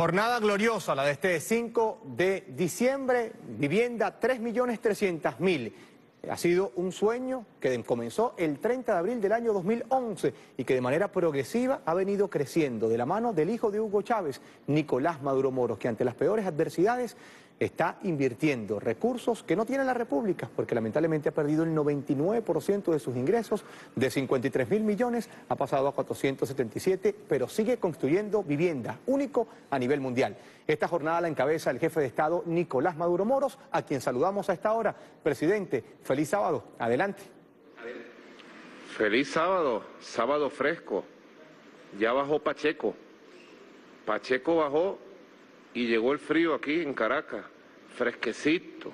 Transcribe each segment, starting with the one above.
Jornada gloriosa, la de este 5 de diciembre, vivienda 3.300.000. Ha sido un sueño que comenzó el 30 de abril del año 2011 y que de manera progresiva ha venido creciendo de la mano del hijo de Hugo Chávez, Nicolás Maduro Moros, que ante las peores adversidades está invirtiendo recursos que no tiene la República, porque lamentablemente ha perdido el 99% de sus ingresos, de 53 mil millones ha pasado a 477, pero sigue construyendo vivienda, único a nivel mundial. Esta jornada la encabeza el jefe de Estado Nicolás Maduro Moros, a quien saludamos a esta hora. Presidente, feliz sábado, adelante. Feliz sábado, sábado fresco. Ya bajó Pacheco. Pacheco bajó y llegó el frío aquí en Caracas, fresquecito.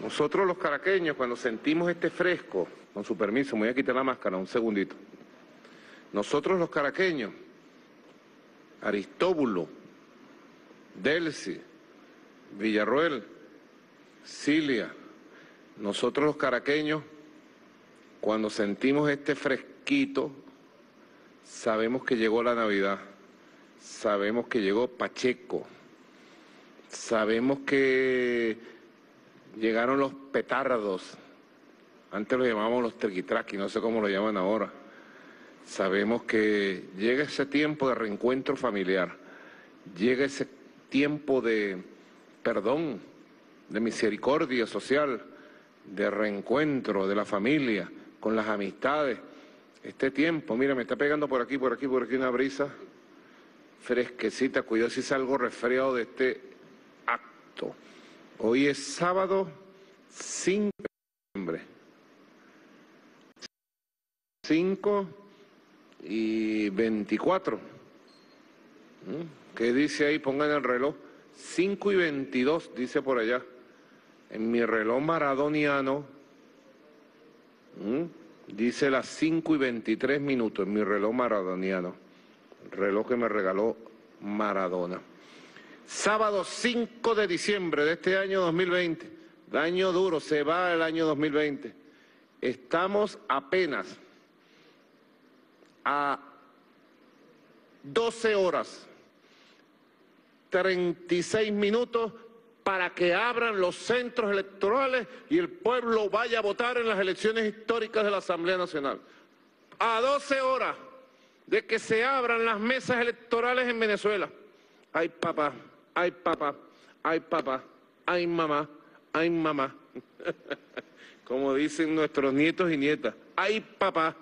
Nosotros los caraqueños cuando sentimos este fresco, con su permiso, me voy a quitar la máscara un segundito. Nosotros los caraqueños, Aristóbulo, Delci, Villarroel, Cilia, nosotros los caraqueños, cuando sentimos este fresquito, sabemos que llegó la Navidad sabemos que llegó Pacheco, sabemos que llegaron los petardos, antes lo llamábamos los triquitraqui, no sé cómo lo llaman ahora. Sabemos que llega ese tiempo de reencuentro familiar, llega ese tiempo de perdón, de misericordia social, de reencuentro de la familia con las amistades. Este tiempo, mira, me está pegando por aquí, por aquí, por aquí una brisa fresquecita, cuidado si salgo resfriado de este acto. Hoy es sábado 5 de diciembre. 5 y 24. ¿Mm? ¿Qué dice ahí? Pongan el reloj. 5 y 22, dice por allá. En mi reloj maradoniano, ¿Mm? dice las 5 y 23 minutos, en mi reloj maradoniano reloj que me regaló Maradona. Sábado 5 de diciembre de este año 2020, año duro, se va el año 2020. Estamos apenas a 12 horas, 36 minutos para que abran los centros electorales y el pueblo vaya a votar en las elecciones históricas de la Asamblea Nacional. A 12 horas de que se abran las mesas electorales en Venezuela. Ay papá, ay papá, ay papá, ay mamá, ay mamá. Como dicen nuestros nietos y nietas, ay papá.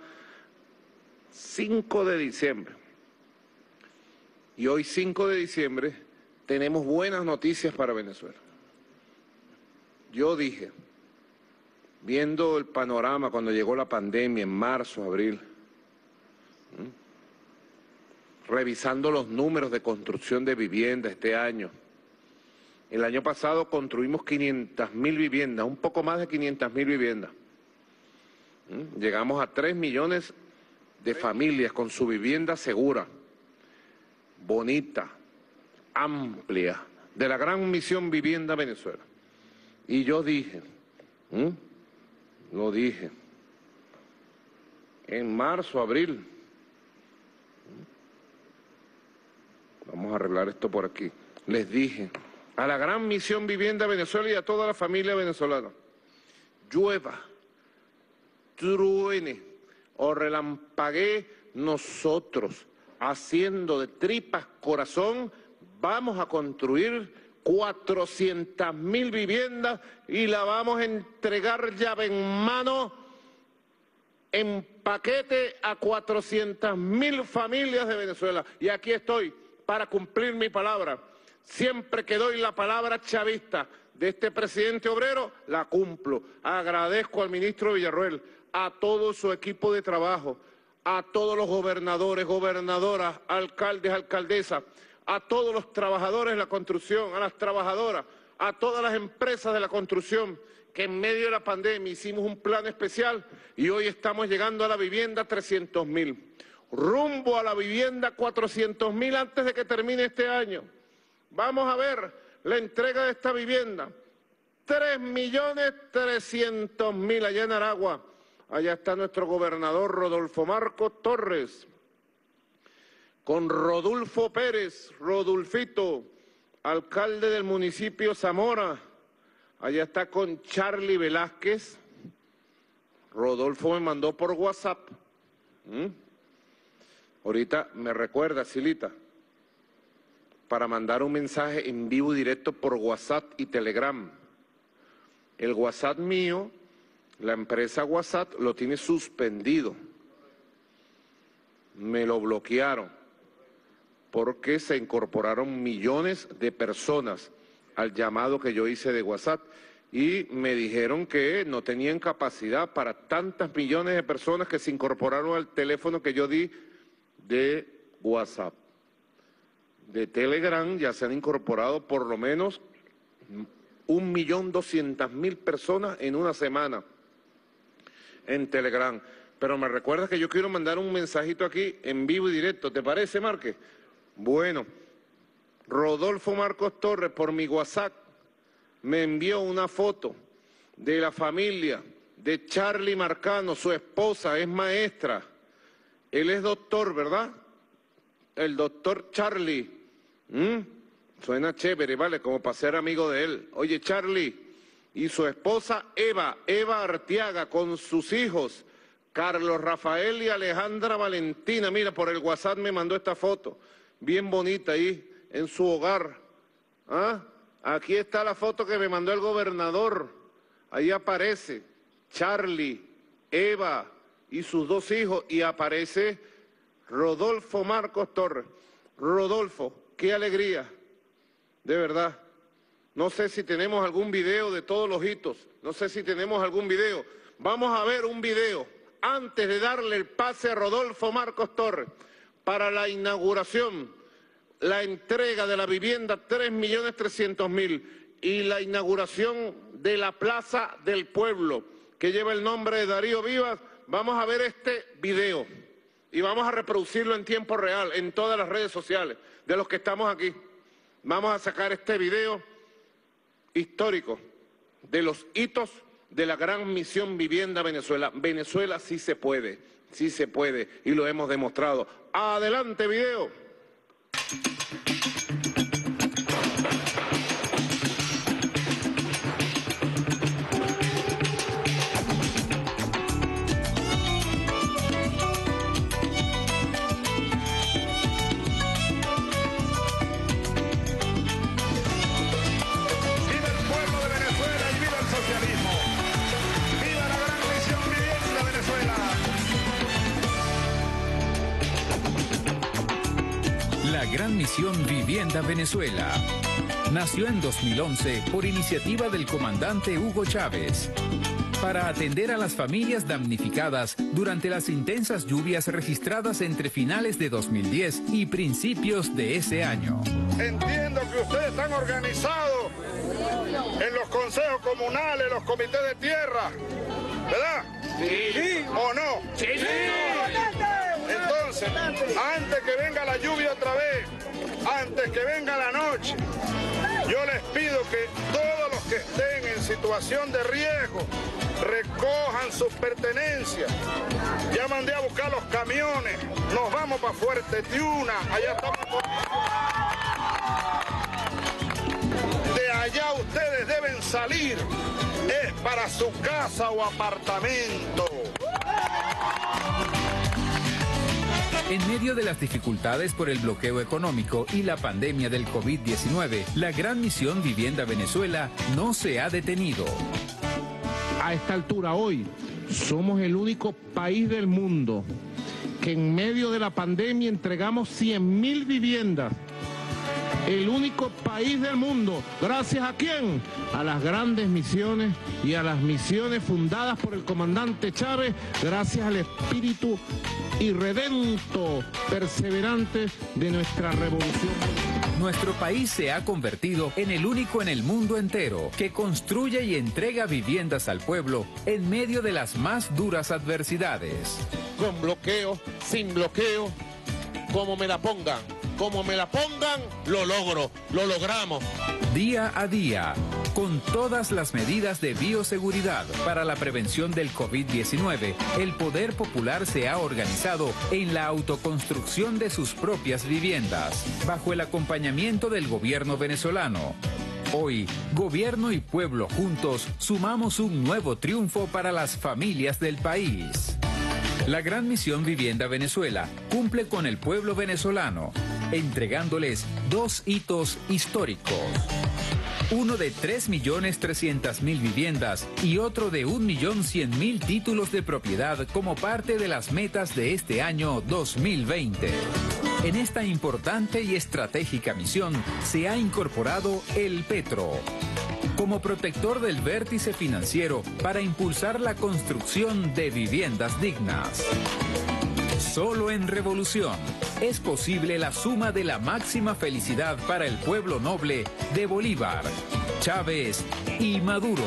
5 de diciembre. Y hoy 5 de diciembre tenemos buenas noticias para Venezuela. Yo dije, viendo el panorama cuando llegó la pandemia en marzo, abril, revisando los números de construcción de vivienda este año. El año pasado construimos 500 mil viviendas, un poco más de 500 mil viviendas. ¿Mm? Llegamos a 3 millones de familias con su vivienda segura, bonita, amplia, de la gran misión Vivienda Venezuela. Y yo dije, ¿Mm? lo dije, en marzo, abril, Vamos a arreglar esto por aquí. Les dije a la gran misión Vivienda Venezuela y a toda la familia venezolana, llueva, truene o relampaguee, nosotros, haciendo de tripas corazón, vamos a construir 400 mil viviendas y la vamos a entregar llave en mano en paquete a 400 mil familias de Venezuela. Y aquí estoy para cumplir mi palabra. Siempre que doy la palabra chavista de este presidente obrero, la cumplo. Agradezco al ministro Villarruel, a todo su equipo de trabajo, a todos los gobernadores, gobernadoras, alcaldes, alcaldesas, a todos los trabajadores de la construcción, a las trabajadoras, a todas las empresas de la construcción, que en medio de la pandemia hicimos un plan especial y hoy estamos llegando a la vivienda 300 mil rumbo a la vivienda 400 mil antes de que termine este año. Vamos a ver la entrega de esta vivienda. 3 millones 300 mil allá en Aragua. Allá está nuestro gobernador Rodolfo Marco Torres. con Rodolfo Pérez, Rodulfito, alcalde del municipio Zamora. Allá está con Charlie Velázquez. Rodolfo me mandó por WhatsApp. ¿Mm? Ahorita me recuerda, Silita, para mandar un mensaje en vivo directo por WhatsApp y Telegram. El WhatsApp mío, la empresa WhatsApp, lo tiene suspendido. Me lo bloquearon porque se incorporaron millones de personas al llamado que yo hice de WhatsApp y me dijeron que no tenían capacidad para tantas millones de personas que se incorporaron al teléfono que yo di de WhatsApp. De Telegram ya se han incorporado por lo menos un millón doscientas mil personas en una semana en Telegram. Pero me recuerda que yo quiero mandar un mensajito aquí en vivo y directo. ¿Te parece, Márquez? Bueno, Rodolfo Marcos Torres por mi WhatsApp me envió una foto de la familia de Charlie Marcano, su esposa es maestra. Él es doctor, ¿verdad? El doctor Charlie. Suena chévere, ¿vale? Como para ser amigo de él. Oye, Charlie, y su esposa Eva, Eva Artiaga, con sus hijos, Carlos Rafael y Alejandra Valentina. Mira, por el WhatsApp me mandó esta foto bien bonita ahí en su hogar. ¿Ah? Aquí está la foto que me mandó el gobernador. Ahí aparece Charlie, Eva y sus dos hijos y aparece Rodolfo Marcos Torres. Rodolfo, qué alegría, de verdad. No sé si tenemos algún video de todos los hitos, no sé si tenemos algún video. Vamos a ver un video antes de darle el pase a Rodolfo Marcos Torres para la inauguración, la entrega de la vivienda 3.300.000 y la inauguración de la Plaza del Pueblo, que lleva el nombre de Darío Vivas, vamos a ver este video y vamos a reproducirlo en tiempo real en todas las redes sociales de los que estamos aquí. Vamos a sacar este video histórico de los hitos de la gran misión Vivienda Venezuela. Venezuela sí se puede. Sí se puede y lo hemos demostrado. Adelante, video. Vivienda Venezuela. Nació en 2011 por iniciativa del comandante Hugo Chávez para atender a las familias damnificadas durante las intensas lluvias registradas entre finales de 2010 y principios de ese año. Entiendo que ustedes están organizados en los consejos comunales, los comités de tierra, ¿verdad? Sí. ¿O no? Sí. Entonces, antes que venga la lluvia otra vez, antes que venga la noche, yo les pido que todos los que estén en situación de riesgo recojan sus pertenencias. Ya mandé a buscar los camiones. Nos vamos para Fuerte Tiuna. Allá estamos. De allá ustedes deben salir. Es para su casa o apartamento. En medio de las dificultades por el bloqueo económico y la pandemia del COVID-19, la gran misión Vivienda Venezuela no se ha detenido. A esta altura hoy somos el único país del mundo que en medio de la pandemia entregamos 100.000 viviendas el único país del mundo. ¿Gracias a quién? A las grandes misiones y a las misiones fundadas por el comandante Chávez, gracias al espíritu irredento, perseverante de nuestra revolución. Nuestro país se ha convertido en el único en el mundo entero que construye y entrega viviendas al pueblo en medio de las más duras adversidades. Con bloqueo, sin bloqueo, como me la pongan como me la pongan, lo logro, lo logramos. Día a día, Con todas las medidas de bioseguridad para la prevención del COVID-19, el Poder Popular se ha organizado en la autoconstrucción de sus propias viviendas, bajo el acompañamiento del gobierno venezolano. Hoy, gobierno y pueblo juntos sumamos un nuevo triunfo para las familias del país. La Gran Misión Vivienda Venezuela cumple con el pueblo venezolano, entregándoles dos hitos históricos uno de 3.300.000 viviendas y otro de 1.100.000 títulos de propiedad como parte de las metas de este año 2020. En esta importante y estratégica misión se ha incorporado el Petro como protector del vértice financiero para impulsar la construcción de viviendas dignas. Solo en Revolución es posible la suma de la máxima felicidad para el pueblo noble de Bolívar, Chávez y Maduro.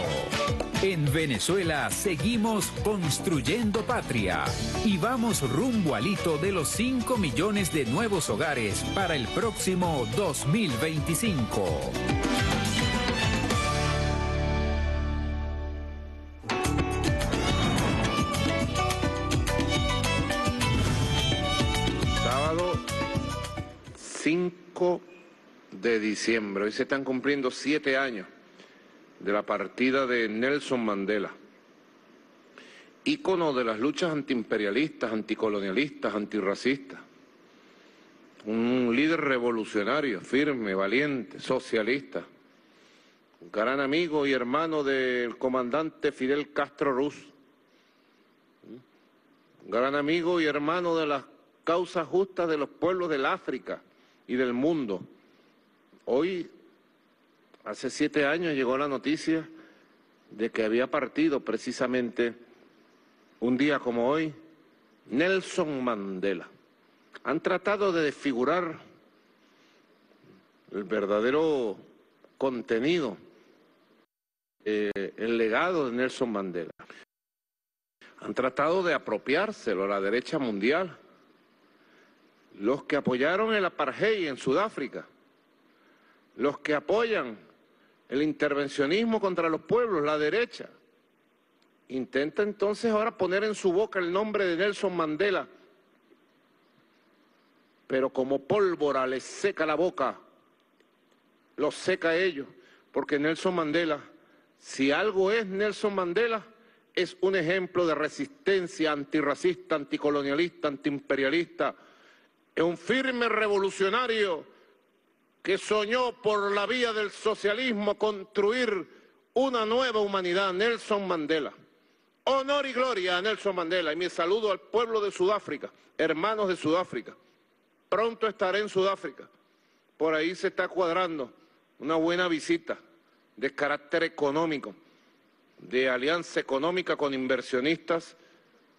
En Venezuela seguimos construyendo patria y vamos rumbo al hito de los 5 millones de nuevos hogares para el próximo 2025. De diciembre. Hoy se están cumpliendo siete años de la partida de Nelson Mandela, ícono de las luchas antiimperialistas, anticolonialistas, antirracistas. Un líder revolucionario, firme, valiente, socialista. Un gran amigo y hermano del comandante Fidel Castro Ruz. Un gran amigo y hermano de las causas justas de los pueblos del África y del mundo. Hoy, hace siete años, llegó la noticia de que había partido precisamente un día como hoy Nelson Mandela. Han tratado de desfigurar el verdadero contenido, eh, el legado de Nelson Mandela. Han tratado de apropiárselo a la derecha mundial los que apoyaron el apartheid en Sudáfrica, los que apoyan el intervencionismo contra los pueblos, la derecha, intenta entonces ahora poner en su boca el nombre de Nelson Mandela, pero como pólvora les seca la boca, los seca a ellos, porque Nelson Mandela, si algo es Nelson Mandela, es un ejemplo de resistencia antirracista, anticolonialista, antiimperialista, es un firme revolucionario que soñó por la vía del socialismo construir una nueva humanidad, Nelson Mandela. Honor y gloria a Nelson Mandela y mi saludo al pueblo de Sudáfrica, hermanos de Sudáfrica. Pronto estaré en Sudáfrica. Por ahí se está cuadrando una buena visita de carácter económico, de alianza económica con inversionistas,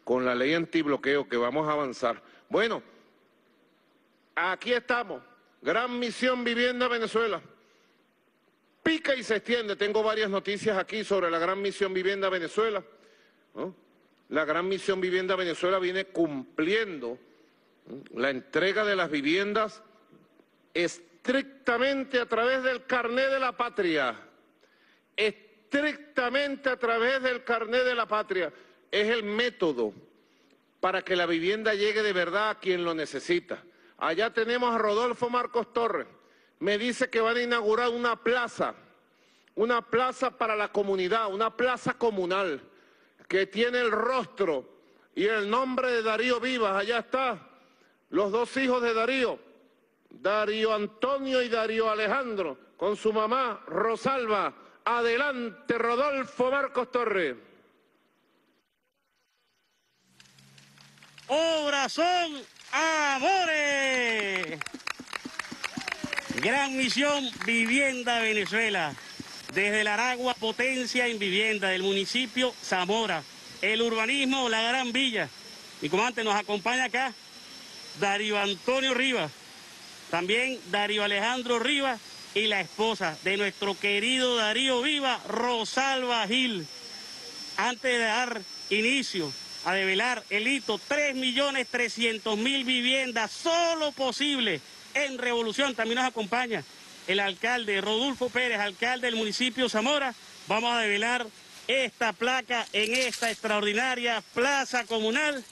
con la ley antibloqueo que vamos a avanzar. Bueno, Aquí estamos, Gran Misión Vivienda Venezuela. Pica y se extiende. Tengo varias noticias aquí sobre la Gran Misión Vivienda Venezuela. La Gran Misión Vivienda Venezuela viene cumpliendo la entrega de las viviendas estrictamente a través del carné de la patria. Estrictamente a través del carné de la patria. Es el método para que la vivienda llegue de verdad a quien lo necesita. Allá tenemos a Rodolfo Marcos Torres. Me dice que van a inaugurar una plaza, una plaza para la comunidad, una plaza comunal, que tiene el rostro y el nombre de Darío Vivas. Allá está, los dos hijos de Darío, Darío Antonio y Darío Alejandro, con su mamá Rosalba. Adelante, Rodolfo Marcos Torres. Amores. Gran misión Vivienda Venezuela. Desde el Aragua, potencia en vivienda del municipio Zamora. El urbanismo, la gran villa. Mi comandante nos acompaña acá Darío Antonio Rivas. También Darío Alejandro Rivas y la esposa de nuestro querido Darío Viva, Rosalba Gil. Antes de dar inicio a develar el hito 3.300.000 viviendas, solo posible en Revolución. También nos acompaña el alcalde Rodolfo Pérez, alcalde del municipio Zamora, vamos a develar esta placa en esta extraordinaria plaza comunal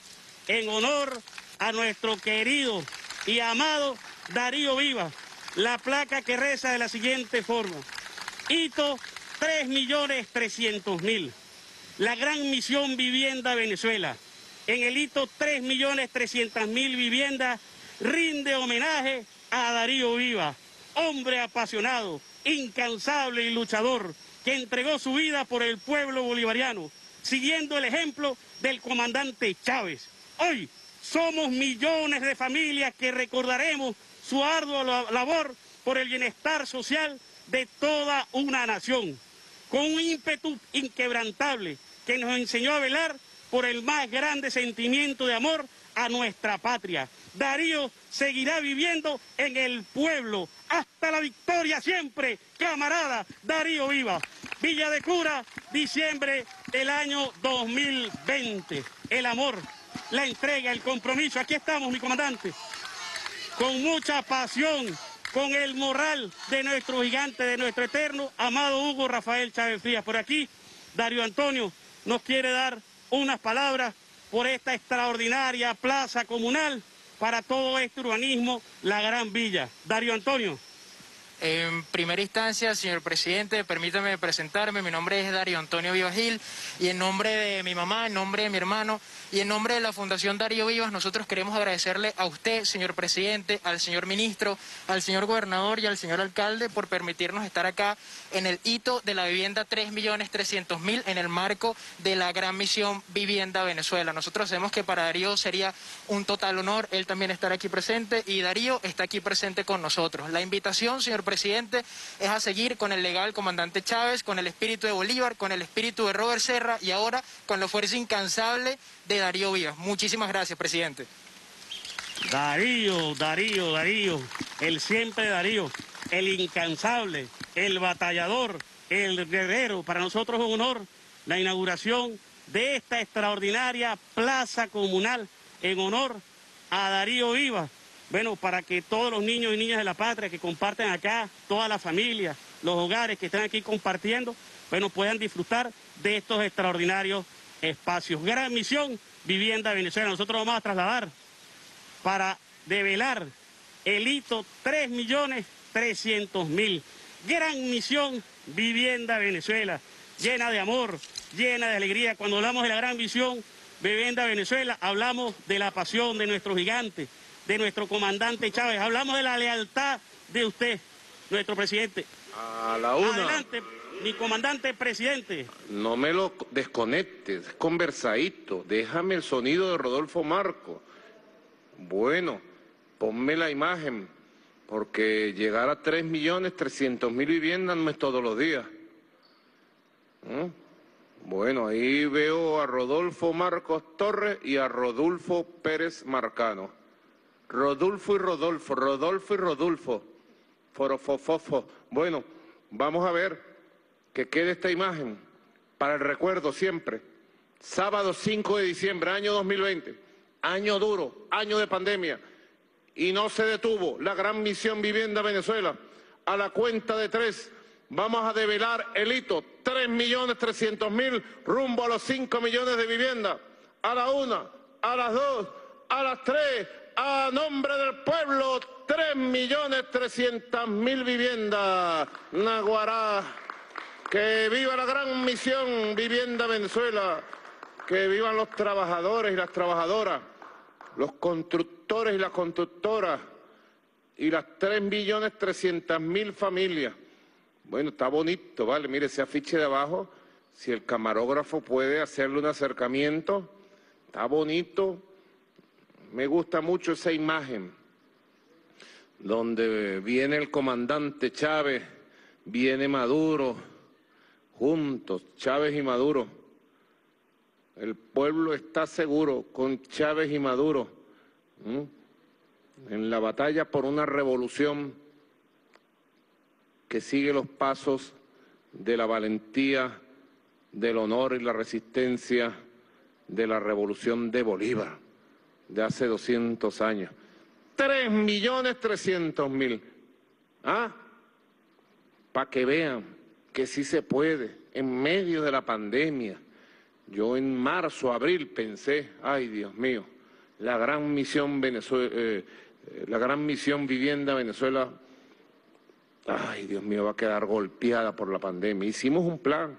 en honor a nuestro querido y amado Darío Viva. La placa que reza de la siguiente forma. Hito 3.300.000. La gran misión Vivienda Venezuela. En el hito 3.300.000 viviendas rinde homenaje a Darío Viva, hombre apasionado, incansable y luchador, que entregó su vida por el pueblo bolivariano, siguiendo el ejemplo del comandante Chávez. Hoy somos millones de familias que recordaremos su ardua labor por el bienestar social de toda una nación, con un ímpetu inquebrantable que nos enseñó a velar por el más grande sentimiento de amor a nuestra patria. Darío seguirá viviendo en el pueblo hasta la victoria siempre. Camarada, Darío viva. Villa de Cura, diciembre del año 2020. El amor, la entrega, el compromiso. Aquí estamos, mi comandante. Con mucha pasión, con el moral de nuestro gigante, de nuestro eterno, amado Hugo Rafael Chávez Frías. Por aquí, Darío Antonio nos quiere dar unas palabras por esta extraordinaria plaza comunal para todo este urbanismo, la Gran Villa. Darío Antonio. En primera instancia, señor presidente, permítame presentarme. Mi nombre es Darío Antonio Vivagil y en nombre de mi mamá, en nombre de mi hermano y en nombre de la Fundación Darío Vivas, nosotros queremos agradecerle a usted, señor presidente, al señor ministro, al señor gobernador y al señor alcalde por permitirnos estar acá en el hito de la vivienda 3.300.000 en el marco de la gran misión Vivienda Venezuela. Nosotros sabemos que para Darío sería un total honor él también estar aquí presente y Darío está aquí presente con nosotros. La invitación, señor presidente, es a seguir con el legal comandante Chávez, con el espíritu de Bolívar, con el espíritu de Robert Serra y ahora con la fuerza incansable de Darío Vivas. Muchísimas gracias, presidente. Darío, Darío, Darío, el siempre Darío, el incansable, el batallador, el guerrero. Para nosotros es un honor la inauguración de esta extraordinaria plaza comunal en honor a Darío Vivas. Bueno, para que todos los niños y niñas de la patria que comparten acá, toda la familia, los hogares que están aquí compartiendo, bueno, puedan disfrutar de estos extraordinarios espacios. Gran misión, Vivienda Venezuela. Nosotros vamos a trasladar para develar el hito 3.300.000. Gran misión, Vivienda Venezuela, llena de amor, llena de alegría. Cuando hablamos de la gran visión, Vivienda Venezuela, hablamos de la pasión de nuestro gigante, de nuestro comandante Chávez, hablamos de la lealtad de usted, nuestro presidente. A la una. Adelante, mi comandante presidente. No me lo desconectes, es conversadito. Déjame el sonido de Rodolfo Marco. Bueno, ponme la imagen, porque llegar a 3.300.000 viviendas no es todos los días. ¿Mm? Bueno, ahí veo a Rodolfo Marcos Torres y a Rodolfo Pérez Marcano. Rodolfo y Rodolfo, Rodolfo y Rodolfo. Forofofofo. Bueno, vamos a ver que quede esta imagen para el recuerdo siempre. Sábado 5 de diciembre, año 2020, año duro, año de pandemia, y no se detuvo la gran misión Vivienda Venezuela. A la cuenta de tres, vamos a develar el hito, 3.300.000 rumbo a los 5 millones de viviendas. A la una, a las dos, a las tres, a nombre del pueblo, 3.300.000 viviendas. Naguará. Que viva la gran misión Vivienda Venezuela, que vivan los trabajadores y las trabajadoras, los constructores y las constructoras y las 3.300.000 familias. Bueno, está bonito, ¿vale? Mire ese afiche de abajo, si el camarógrafo puede hacerle un acercamiento, está bonito. Me gusta mucho esa imagen donde viene el comandante Chávez, viene Maduro, juntos, Chávez y Maduro. El pueblo está seguro con Chávez y Maduro en la batalla por una revolución que sigue los pasos de la valentía, del honor y la resistencia de la revolución de Bolívar de hace 200 años. Tres millones trescientos mil. ¿Ah? para que vean que sí se puede, en medio de la pandemia. Yo en marzo, abril pensé, ay Dios mío, la gran misión Venezuela, eh, eh, la gran misión vivienda Venezuela, ay Dios mío, va a quedar golpeada por la pandemia. Hicimos un plan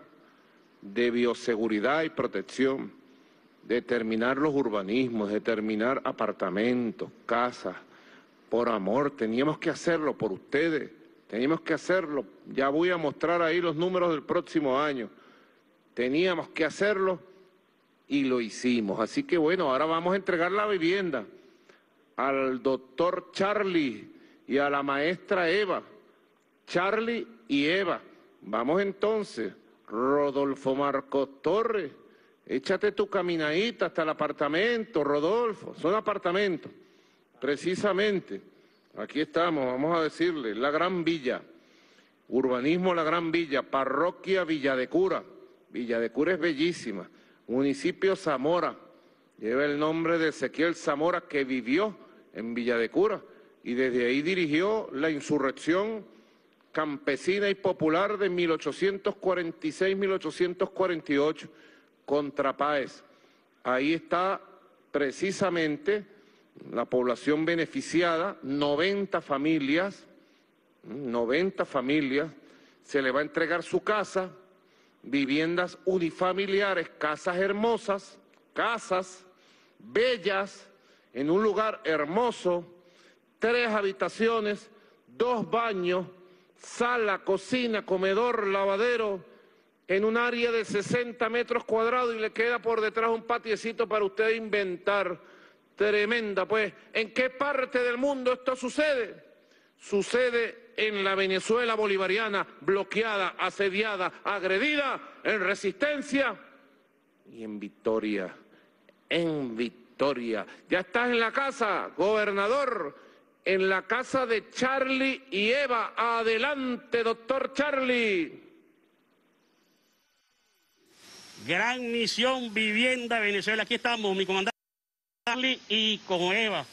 de bioseguridad y protección, determinar los urbanismos, determinar apartamentos, casas, por amor, teníamos que hacerlo por ustedes, teníamos que hacerlo, ya voy a mostrar ahí los números del próximo año, teníamos que hacerlo y lo hicimos. Así que bueno, ahora vamos a entregar la vivienda al doctor Charlie y a la maestra Eva. Charlie y Eva. Vamos entonces, Rodolfo Marcos Torres, échate tu caminadita hasta el apartamento, Rodolfo, son apartamentos. Precisamente, aquí estamos, vamos a decirle, la Gran Villa, urbanismo La Gran Villa, parroquia Villa de Cura. Villa de Cura es bellísima. Municipio Zamora, lleva el nombre de Ezequiel Zamora que vivió en Villa de Cura y desde ahí dirigió la insurrección campesina y popular de 1846-1848 contra Páez. Ahí está precisamente la población beneficiada, 90 familias, 90 familias, se le va a entregar su casa, viviendas unifamiliares, casas hermosas, casas bellas, en un lugar hermoso, tres habitaciones, dos baños, sala, cocina, comedor, lavadero, en un área de 60 metros cuadrados y le queda por detrás un patiecito para usted inventar tremenda, pues. ¿En qué parte del mundo esto sucede? Sucede en la Venezuela bolivariana, bloqueada, asediada, agredida, en resistencia y en victoria, en victoria. Ya estás en la casa, gobernador, en la casa de Charlie y Eva. Adelante, doctor Charlie. Gran misión Vivienda Venezuela. Aquí estamos, mi comandante y con Eva.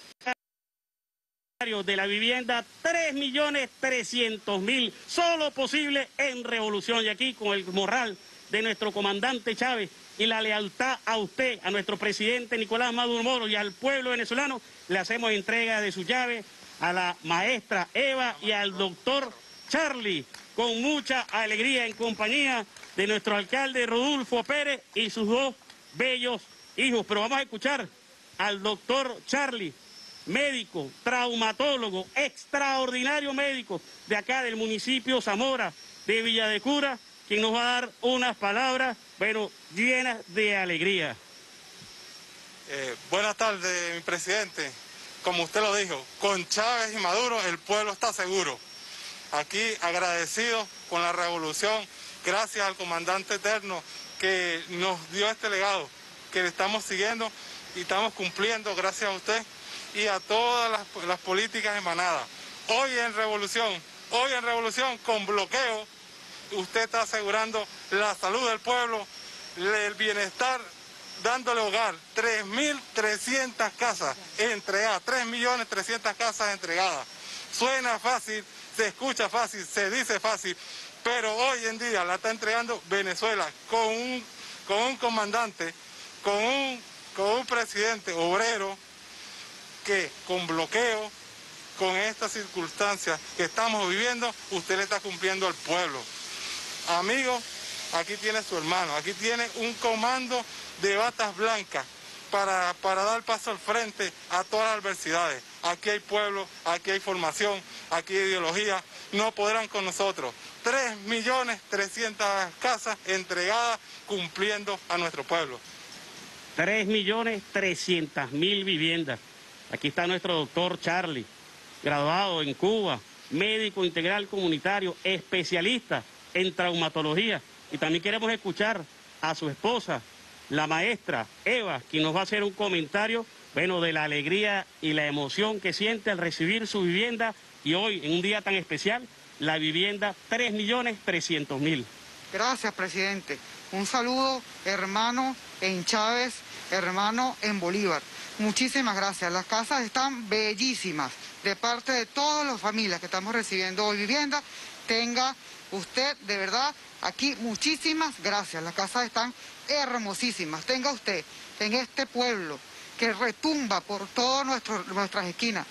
De la vivienda, 3.300.000, solo posible en revolución. Y aquí con el moral de nuestro comandante Chávez y la lealtad a usted, a nuestro presidente Nicolás Maduro Moro y al pueblo venezolano, le hacemos entrega de su llave a la maestra Eva y al doctor Charlie, con mucha alegría en compañía de nuestro alcalde Rodolfo Pérez y sus dos bellos hijos. Pero vamos a escuchar al doctor Charlie, médico, traumatólogo, extraordinario médico de acá del municipio Zamora, de Villa de Cura, quien nos va a dar unas palabras, pero llenas de alegría. Eh, buenas tardes, mi presidente. Como usted lo dijo, con Chávez y Maduro el pueblo está seguro. Aquí agradecido con la revolución, gracias al comandante eterno que nos dio este legado, que le estamos siguiendo y estamos cumpliendo gracias a usted y a todas las, políticas emanadas. Hoy en revolución, hoy en revolución con bloqueo, usted está asegurando la salud del pueblo, el bienestar, dándole hogar, 3.300 casas entregadas, 3.300.000 casas entregadas. Suena fácil, se escucha fácil, se dice fácil, pero hoy en día la está entregando Venezuela con un, con un comandante, con un con un presidente obrero que con bloqueo, con estas circunstancias que estamos viviendo, usted le está cumpliendo al pueblo. Amigo, aquí tiene su hermano, aquí tiene un comando de batas blancas para, para dar paso al frente a todas las adversidades. Aquí hay pueblo, aquí hay formación, aquí hay ideología, no podrán con nosotros. 3 millones 300 casas entregadas cumpliendo a nuestro pueblo. 3 millones 300 mil viviendas. Aquí está nuestro doctor Charlie, graduado en Cuba, médico integral comunitario, especialista en traumatología. Y también queremos escuchar a su esposa, la maestra Eva, quien nos va a hacer un comentario, bueno, de la alegría y la emoción que siente al recibir su vivienda y hoy, en un día tan especial, la vivienda 3 millones 300 mil. Gracias, presidente. Un saludo, hermano, en Chávez, hermano en Bolívar. muchísimas gracias. Las casas están bellísimas. De parte de todas las familias que estamos recibiendo hoy vivienda, tenga usted de verdad aquí muchísimas gracias. Las casas están hermosísimas. Tenga usted en este pueblo que retumba por todas nuestras esquinas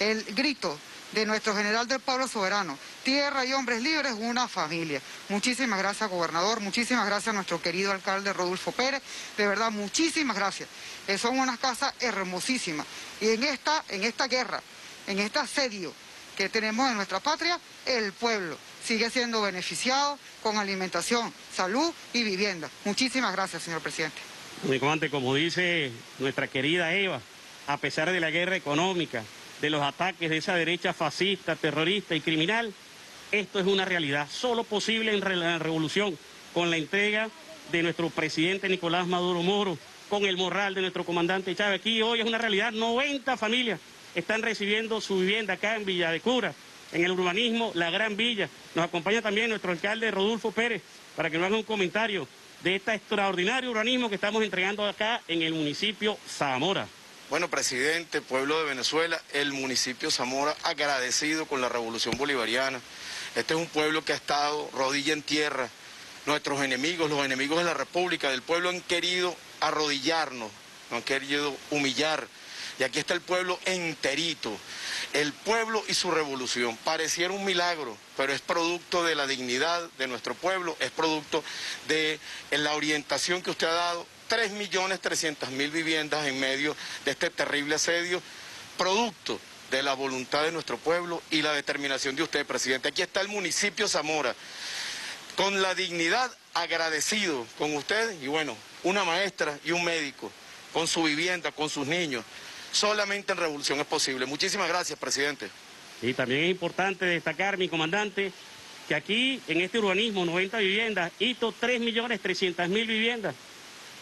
el grito de nuestro general del pueblo soberano, tierra y hombres libres, una familia. Muchísimas gracias, gobernador, muchísimas gracias a nuestro querido alcalde Rodolfo Pérez, de verdad, muchísimas gracias. Eh, son unas casas hermosísimas. Y en esta, en esta guerra, en este asedio que tenemos en nuestra patria, el pueblo sigue siendo beneficiado con alimentación, salud y vivienda. Muchísimas gracias, señor presidente. Comandante, como dice nuestra querida Eva, a pesar de la guerra económica, de los ataques de esa derecha fascista, terrorista y criminal, esto es una realidad solo posible en la revolución, con la entrega de nuestro presidente Nicolás Maduro Moro, con el moral de nuestro comandante Chávez. Aquí hoy es una realidad, 90 familias están recibiendo su vivienda acá en Villa de Cura, en el urbanismo La Gran Villa. Nos acompaña también nuestro alcalde Rodolfo Pérez para que nos haga un comentario de este extraordinario urbanismo que estamos entregando acá en el municipio Zamora. Bueno, presidente, pueblo de Venezuela, el municipio Zamora agradecido con la revolución bolivariana. Este es un pueblo que ha estado rodilla en tierra. Nuestros enemigos, los enemigos de la República, del pueblo han querido arrodillarnos, nos han querido humillar. Y aquí está el pueblo enterito, el pueblo y su revolución. Pareciera un milagro, pero es producto de la dignidad de nuestro pueblo, es producto de la orientación que usted ha dado 3.300.000 viviendas en medio de este terrible asedio, producto de la voluntad de nuestro pueblo y la determinación de usted, presidente. Aquí está el municipio Zamora, con la dignidad agradecido con usted y bueno, una maestra y un médico, con su vivienda, con sus niños. Solamente en revolución es posible. Muchísimas gracias, presidente. Y también es importante destacar, mi comandante, que aquí en este urbanismo, 90 viviendas, hito 3.300.000 viviendas.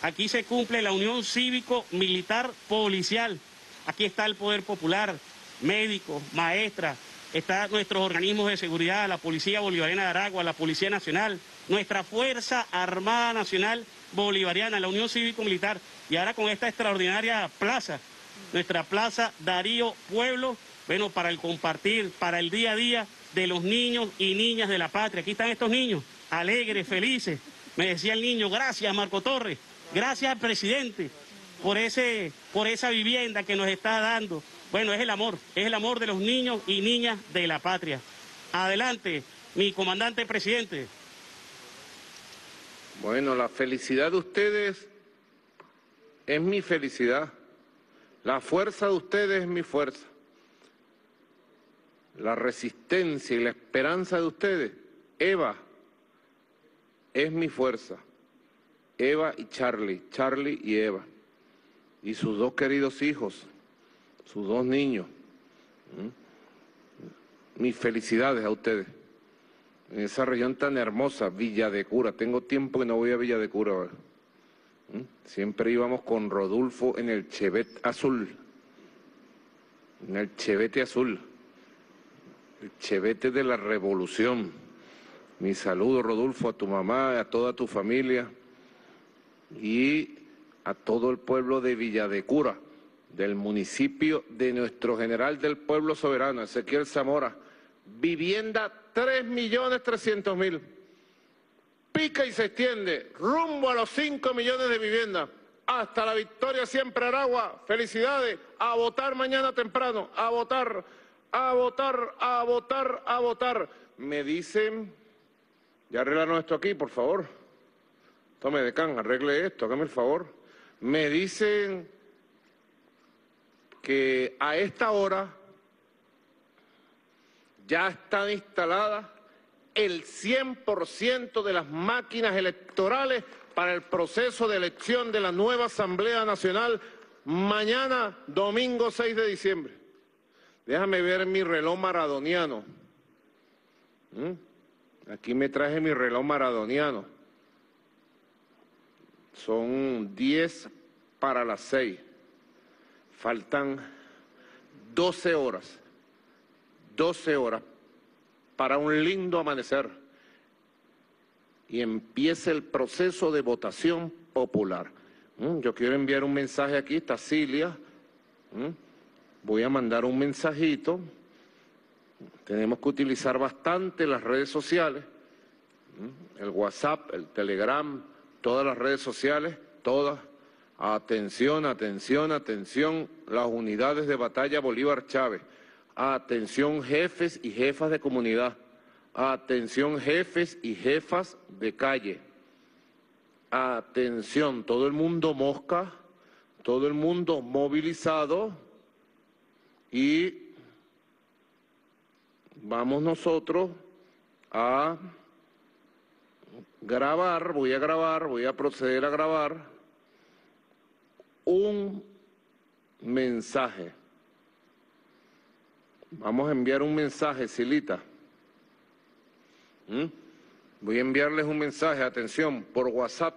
Aquí se cumple la unión cívico-militar policial. Aquí está el poder popular, médicos, maestras, están nuestros organismos de seguridad, la Policía Bolivariana de Aragua, la Policía Nacional, nuestra Fuerza Armada Nacional Bolivariana, la Unión Cívico-Militar. Y ahora con esta extraordinaria plaza, nuestra Plaza Darío Pueblo, bueno, para el compartir, para el día a día de los niños y niñas de la patria. Aquí están estos niños, alegres, felices. Me decía el niño, gracias Marco Torres. Gracias presidente por, ese, por esa vivienda que nos está dando. Bueno, es el amor, es el amor de los niños y niñas de la patria. Adelante, mi comandante presidente. Bueno, la felicidad de ustedes es mi felicidad. La fuerza de ustedes es mi fuerza. La resistencia y la esperanza de ustedes, Eva, es mi fuerza. Eva y Charlie, Charlie y Eva, y sus dos queridos hijos, sus dos niños. Mis felicidades a ustedes. En esa región tan hermosa, Villa de Cura. Tengo tiempo que no voy a Villa de Cura ahora. Siempre íbamos con Rodolfo en el Chevette azul. En el Chevette azul. El Chevette de la revolución. Mi saludo, Rodolfo, a tu mamá, a toda tu familia y a todo el pueblo de Villa de Cura, del municipio de nuestro general del pueblo soberano, Ezequiel Zamora. Vivienda 3.300.000. Pica y se extiende rumbo a los 5 millones de viviendas. Hasta la victoria siempre Aragua. Felicidades. A votar mañana temprano. A votar, a votar, a votar, a votar. Me dicen, ya arreglaron esto aquí, por favor. Tome, decán, arregle esto, hágame el favor. Me dicen que a esta hora ya están instaladas el 100% de las máquinas electorales para el proceso de elección de la nueva Asamblea Nacional mañana, domingo 6 de diciembre. Déjame ver mi reloj maradoniano. ¿Mm? Aquí me traje mi reloj maradoniano. Son 10 para las 6. Faltan 12 horas. 12 horas para un lindo amanecer. Y empieza el proceso de votación popular. Mm, yo quiero enviar un mensaje aquí, está ¿Mm? Voy a mandar un mensajito. Tenemos que utilizar bastante las redes sociales, ¿Mm? el WhatsApp, el Telegram, todas las redes sociales, todas. Atención, atención, atención, las unidades de batalla Bolívar Chávez. Atención, jefes y jefas de comunidad. Atención, jefes y jefas de calle. Atención, todo el mundo mosca, todo el mundo movilizado y vamos nosotros a grabar, voy a grabar, voy a proceder a grabar un mensaje. Vamos a enviar un mensaje, Silita. ¿Mm? Voy a enviarles un mensaje, atención, por WhatsApp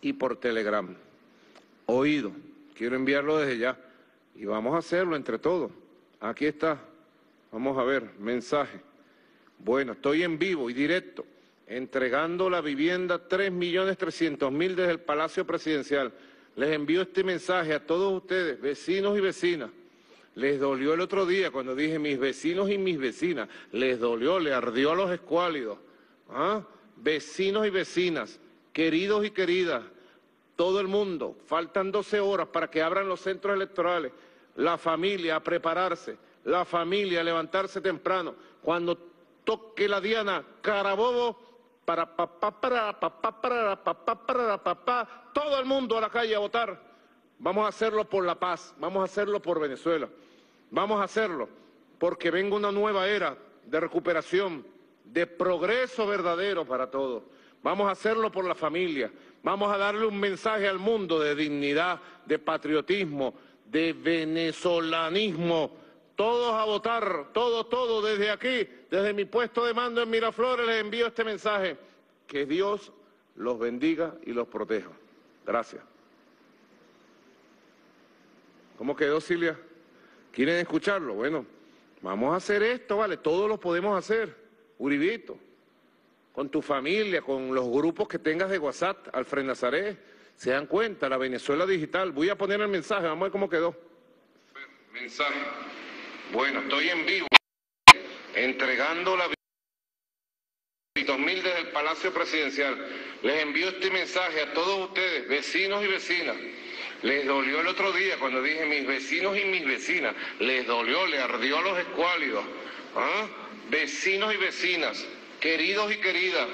y por Telegram. Oído, quiero enviarlo desde ya. Y vamos a hacerlo entre todos. Aquí está. Vamos a ver, mensaje. Bueno, estoy en vivo y directo, entregando la vivienda 3.300.000 desde el Palacio Presidencial. Les envío este mensaje a todos ustedes, vecinos y vecinas. Les dolió el otro día cuando dije mis vecinos y mis vecinas. Les dolió, le ardió a los escuálidos. ¿Ah? Vecinos y vecinas, queridos y queridas, todo el mundo, faltan 12 horas para que abran los centros electorales. La familia a prepararse, la familia a levantarse temprano. Cuando toque la diana, carabobo, para papá, para papá, para papá, para papá, todo el mundo a la calle a votar. Vamos a hacerlo por la paz, vamos a hacerlo por Venezuela. Vamos a hacerlo porque venga una nueva era de recuperación, de progreso verdadero para todos. Vamos a hacerlo por la familia. Vamos a darle un mensaje al mundo de dignidad, de patriotismo, de venezolanismo. Todos a votar, todo, todo, desde aquí, desde mi puesto de mando en Miraflores, les envío este mensaje. Que Dios los bendiga y los proteja. Gracias. ¿Cómo quedó, Silvia? ¿Quieren escucharlo? Bueno, vamos a hacer esto, ¿vale? Todos lo podemos hacer. Uribito, con tu familia, con los grupos que tengas de WhatsApp, Alfred Nazaret, se dan cuenta, la Venezuela digital. Voy a poner el mensaje, vamos a ver cómo quedó. Mensaje. Bueno, estoy en vivo, entregando la 2000 desde el Palacio Presidencial. Les envío este mensaje a todos ustedes, vecinos y vecinas. Les dolió el otro día cuando dije mis vecinos y mis vecinas. Les dolió, le ardió a los escuálidos. ¿Ah? Vecinos y vecinas, queridos y queridas,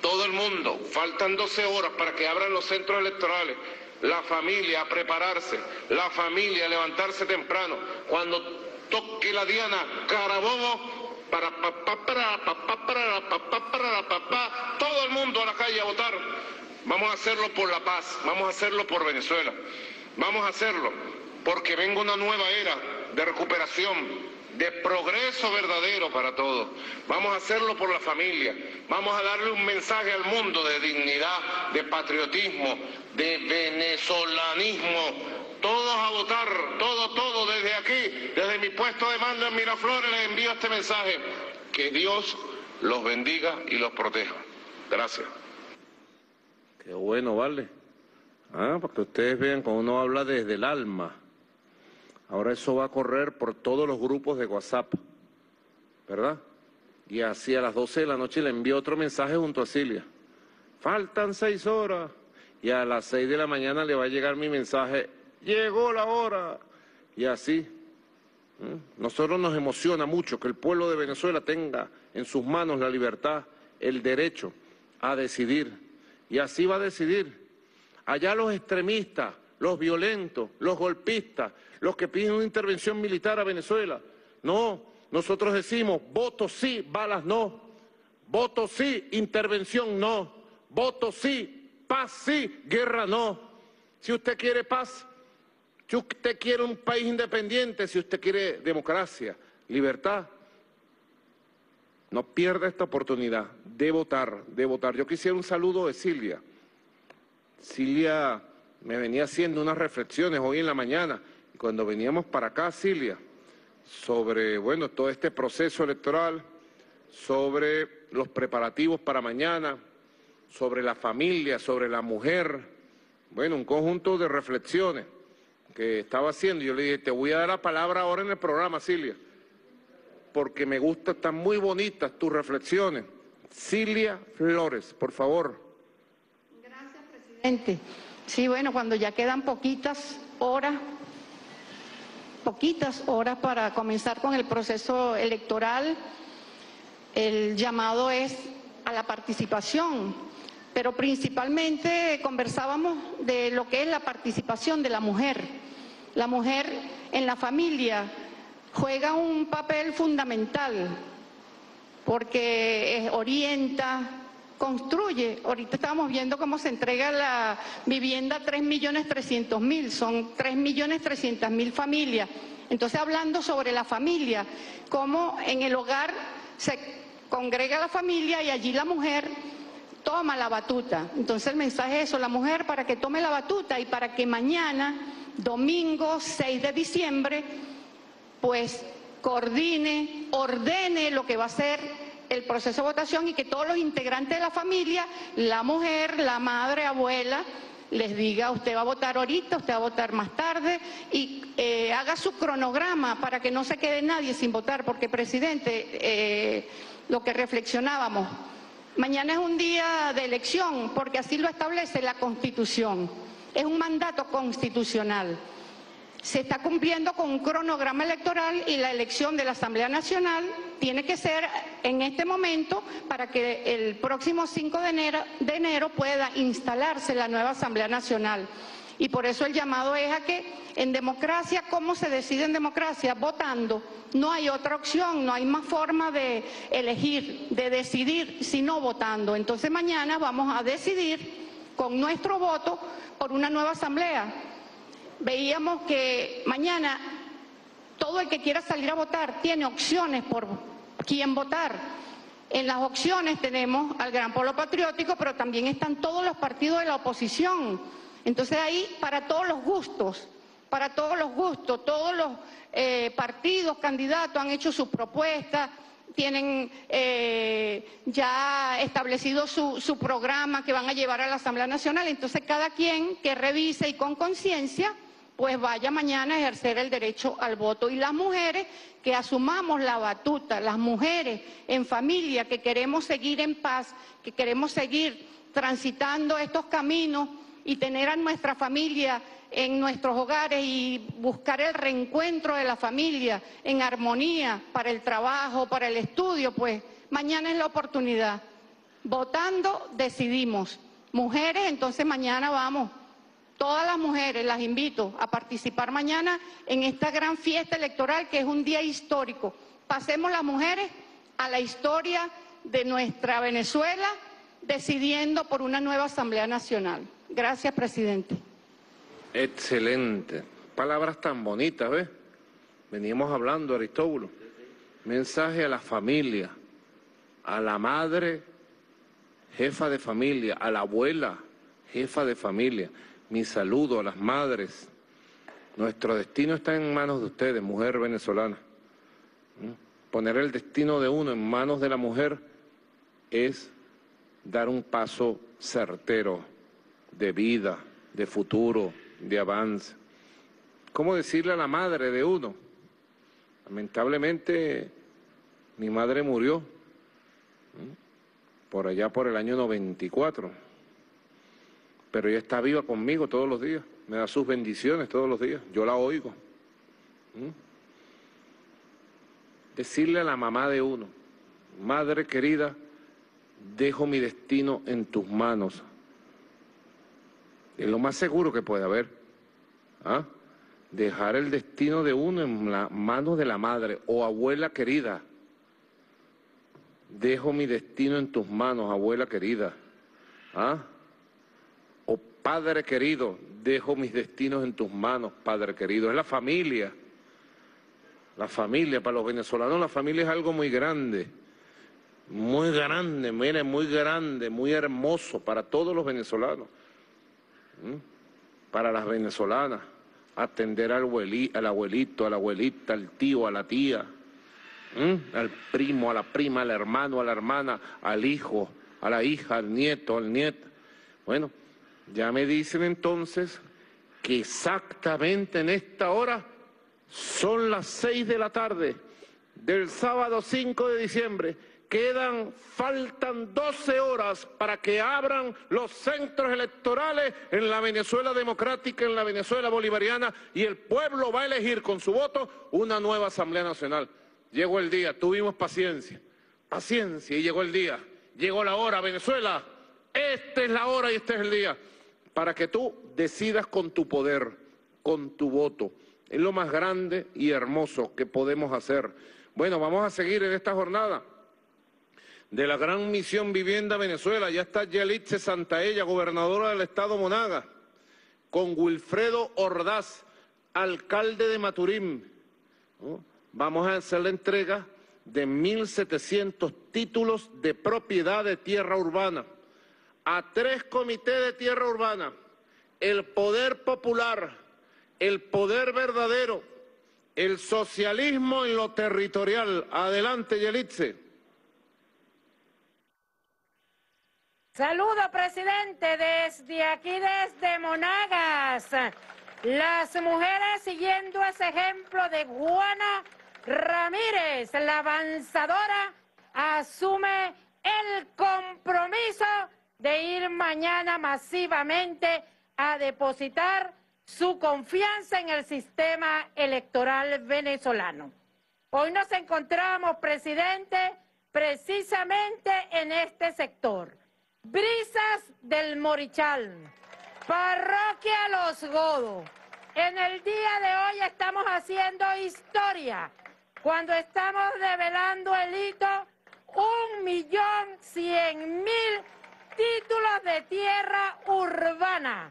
todo el mundo, faltan 12 horas para que abran los centros electorales. La familia a prepararse, la familia a levantarse temprano. Cuando toque la diana, carabobo, para papá, para papá, para papá, para papá, todo el mundo a la calle a votar. Vamos a hacerlo por la paz, vamos a hacerlo por Venezuela, vamos a hacerlo porque venga una nueva era de recuperación, de progreso verdadero para todos. Vamos a hacerlo por la familia, vamos a darle un mensaje al mundo de dignidad, de patriotismo, de venezolanismo. Todos a votar, todo, todo, desde aquí, desde mi puesto de mando en Miraflores, les envío este mensaje. Que Dios los bendiga y los proteja. Gracias. Qué bueno, vale. Ah, para que ustedes vean cuando uno habla desde el alma. Ahora eso va a correr por todos los grupos de WhatsApp, ¿verdad? Y así a las 12 de la noche le envío otro mensaje junto a Silvia. Faltan seis horas. Y a las seis de la mañana le va a llegar mi mensaje. Llegó la hora. Y así. ¿eh? Nosotros nos emociona mucho que el pueblo de Venezuela tenga en sus manos la libertad, el derecho a decidir y así va a decidir. Allá los extremistas, los violentos, los golpistas, los que piden una intervención militar a Venezuela. No, nosotros decimos voto sí, balas no. Voto sí, intervención no. Voto sí, paz sí, guerra no. Si usted quiere paz, si usted quiere un país independiente, si usted quiere democracia, libertad, no pierda esta oportunidad de votar, de votar. Yo quisiera un saludo de Silvia. Silvia me venía haciendo unas reflexiones hoy en la mañana, cuando veníamos para acá, Silvia, sobre, bueno, todo este proceso electoral, sobre los preparativos para mañana, sobre la familia, sobre la mujer, bueno, un conjunto de reflexiones que estaba haciendo. Yo le dije, te voy a dar la palabra ahora en el programa, Silvia, porque me gustan, están muy bonitas tus reflexiones. Silvia Flores, por favor. Gracias, presidente. Sí, bueno, cuando ya quedan poquitas horas, poquitas horas para comenzar con el proceso electoral, el llamado es a la participación, pero principalmente conversábamos de lo que es la participación de la mujer. La mujer en la familia juega un papel fundamental porque orienta, construye. Ahorita estamos viendo cómo se entrega la vivienda a 3.300.000, son 3.300.000 familias. Entonces, hablando sobre la familia, cómo en el hogar se congrega la familia y allí la mujer toma la batuta. Entonces el mensaje es eso, la mujer para que tome la batuta y para que mañana, domingo 6 de diciembre, pues coordine, ordene lo que va a ser el proceso de votación y que todos los integrantes de la familia, la mujer, la madre, abuela, les diga usted va a votar ahorita, usted va a votar más tarde y eh, haga su cronograma para que no se quede nadie sin votar, porque presidente, eh, lo que reflexionábamos, mañana es un día de elección, porque así lo establece la Constitución, es un mandato constitucional se está cumpliendo con un cronograma electoral y la elección de la Asamblea Nacional tiene que ser en este momento para que el próximo 5 de enero, pueda instalarse la nueva Asamblea Nacional. Y por eso el llamado es a que en democracia, ¿cómo se decide en democracia? Votando. No hay otra opción, no hay más forma de elegir, de decidir, sino votando. Entonces mañana vamos a decidir con nuestro voto por una nueva asamblea veíamos que mañana todo el que quiera salir a votar tiene opciones por quién votar. En las opciones tenemos al Gran Polo Patriótico, pero también están todos los partidos de la oposición. Entonces ahí para todos los gustos, para todos los gustos, todos los eh, partidos, candidatos han hecho sus propuestas, tienen eh, ya establecido su, su programa que van a llevar a la Asamblea Nacional. Entonces cada quien que revise y con conciencia pues vaya mañana a ejercer el derecho al voto. Y las mujeres que asumamos la batuta, las mujeres en familia que queremos seguir en paz, que queremos seguir transitando estos caminos y tener a nuestra familia en nuestros hogares y buscar el reencuentro de la familia en armonía para el trabajo, para el estudio, pues mañana es la oportunidad. Votando decidimos. Mujeres, entonces mañana vamos Todas las mujeres las invito a participar mañana en esta gran fiesta electoral que es un día histórico. Pasemos las mujeres a la historia de nuestra Venezuela decidiendo por una nueva Asamblea Nacional. Gracias, presidente. Excelente. Palabras tan bonitas, ¿ves? Veníamos hablando, Aristóbulo. Mensaje a la familia, a la madre, jefa de familia, a la abuela, jefa de familia mi saludo a las madres. Nuestro destino está en manos de ustedes, mujer venezolana. ¿Mm? Poner el destino de uno en manos de la mujer es dar un paso certero de vida, de futuro, de avance. ¿Cómo decirle a la madre de uno? Lamentablemente, mi madre murió por allá por el año 94 pero ella está viva conmigo todos los días, me da sus bendiciones todos los días, yo la oigo. Decirle a la mamá de uno, madre querida, dejo mi destino en tus manos. Es lo más seguro que puede haber. ¿ah? Dejar el destino de uno en las manos de la madre o abuela querida. Dejo mi destino en tus manos, abuela querida. ¿Ah? Padre querido, dejo mis destinos en tus manos, Padre querido. Es la familia. La familia, para los venezolanos la familia es algo muy grande. Muy grande, mire, muy grande, muy hermoso para todos los venezolanos. Para las venezolanas, atender al, abuelito, al abuelito, abuelita, al tío, a la tía, al primo, a la prima, al hermano, a la hermana, al hijo, a la hija, al nieto, al nieto. Bueno, ya me dicen entonces que exactamente en esta hora son las seis de la tarde del sábado 5 de diciembre. Quedan, faltan 12 horas para que abran los centros electorales en la Venezuela democrática, en la Venezuela bolivariana, y el pueblo va a elegir con su voto una nueva Asamblea Nacional. Llegó el día, tuvimos paciencia, paciencia, y llegó el día, llegó la hora, Venezuela, esta es la hora y este es el día, para que tú decidas con tu poder, con tu voto. Es lo más grande y hermoso que podemos hacer. Bueno, vamos a seguir en esta jornada de la gran misión Vivienda Venezuela. Ya está Yelitze Santaella, gobernadora del estado Monaga, con Wilfredo Ordaz, alcalde de Maturín. Vamos a hacer la entrega de 1.700 títulos de propiedad de tierra urbana a tres comités de tierra urbana, el poder popular, el poder verdadero, el socialismo en lo territorial. Adelante, Yelitze. Saludo, presidente, desde aquí, desde Monagas. Las mujeres siguiendo ese ejemplo de Juana Ramírez, la avanzadora, asume el compromiso de ir mañana masivamente a depositar su confianza en el sistema electoral venezolano. Hoy nos encontramos, presidente, precisamente en este sector. Brisas del Morichal, Parroquia Los Godos. En el día de hoy estamos haciendo historia cuando estamos develando el hito un millón cien mil títulos de tierra urbana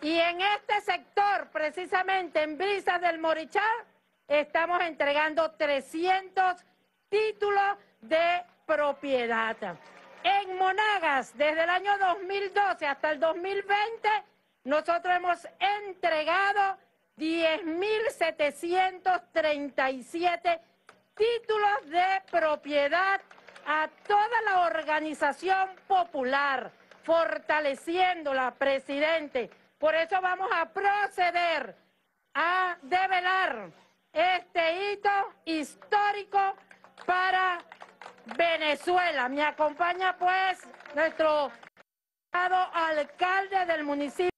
y en este sector, precisamente en Brisas del Morichal, estamos entregando 300 títulos de propiedad. En Monagas, desde el año 2012 hasta el 2020, nosotros hemos entregado 10.737 títulos de propiedad a toda la organización popular, fortaleciéndola, presidente, por eso vamos a proceder a develar este hito histórico para Venezuela. Me acompaña pues nuestro alcalde del municipio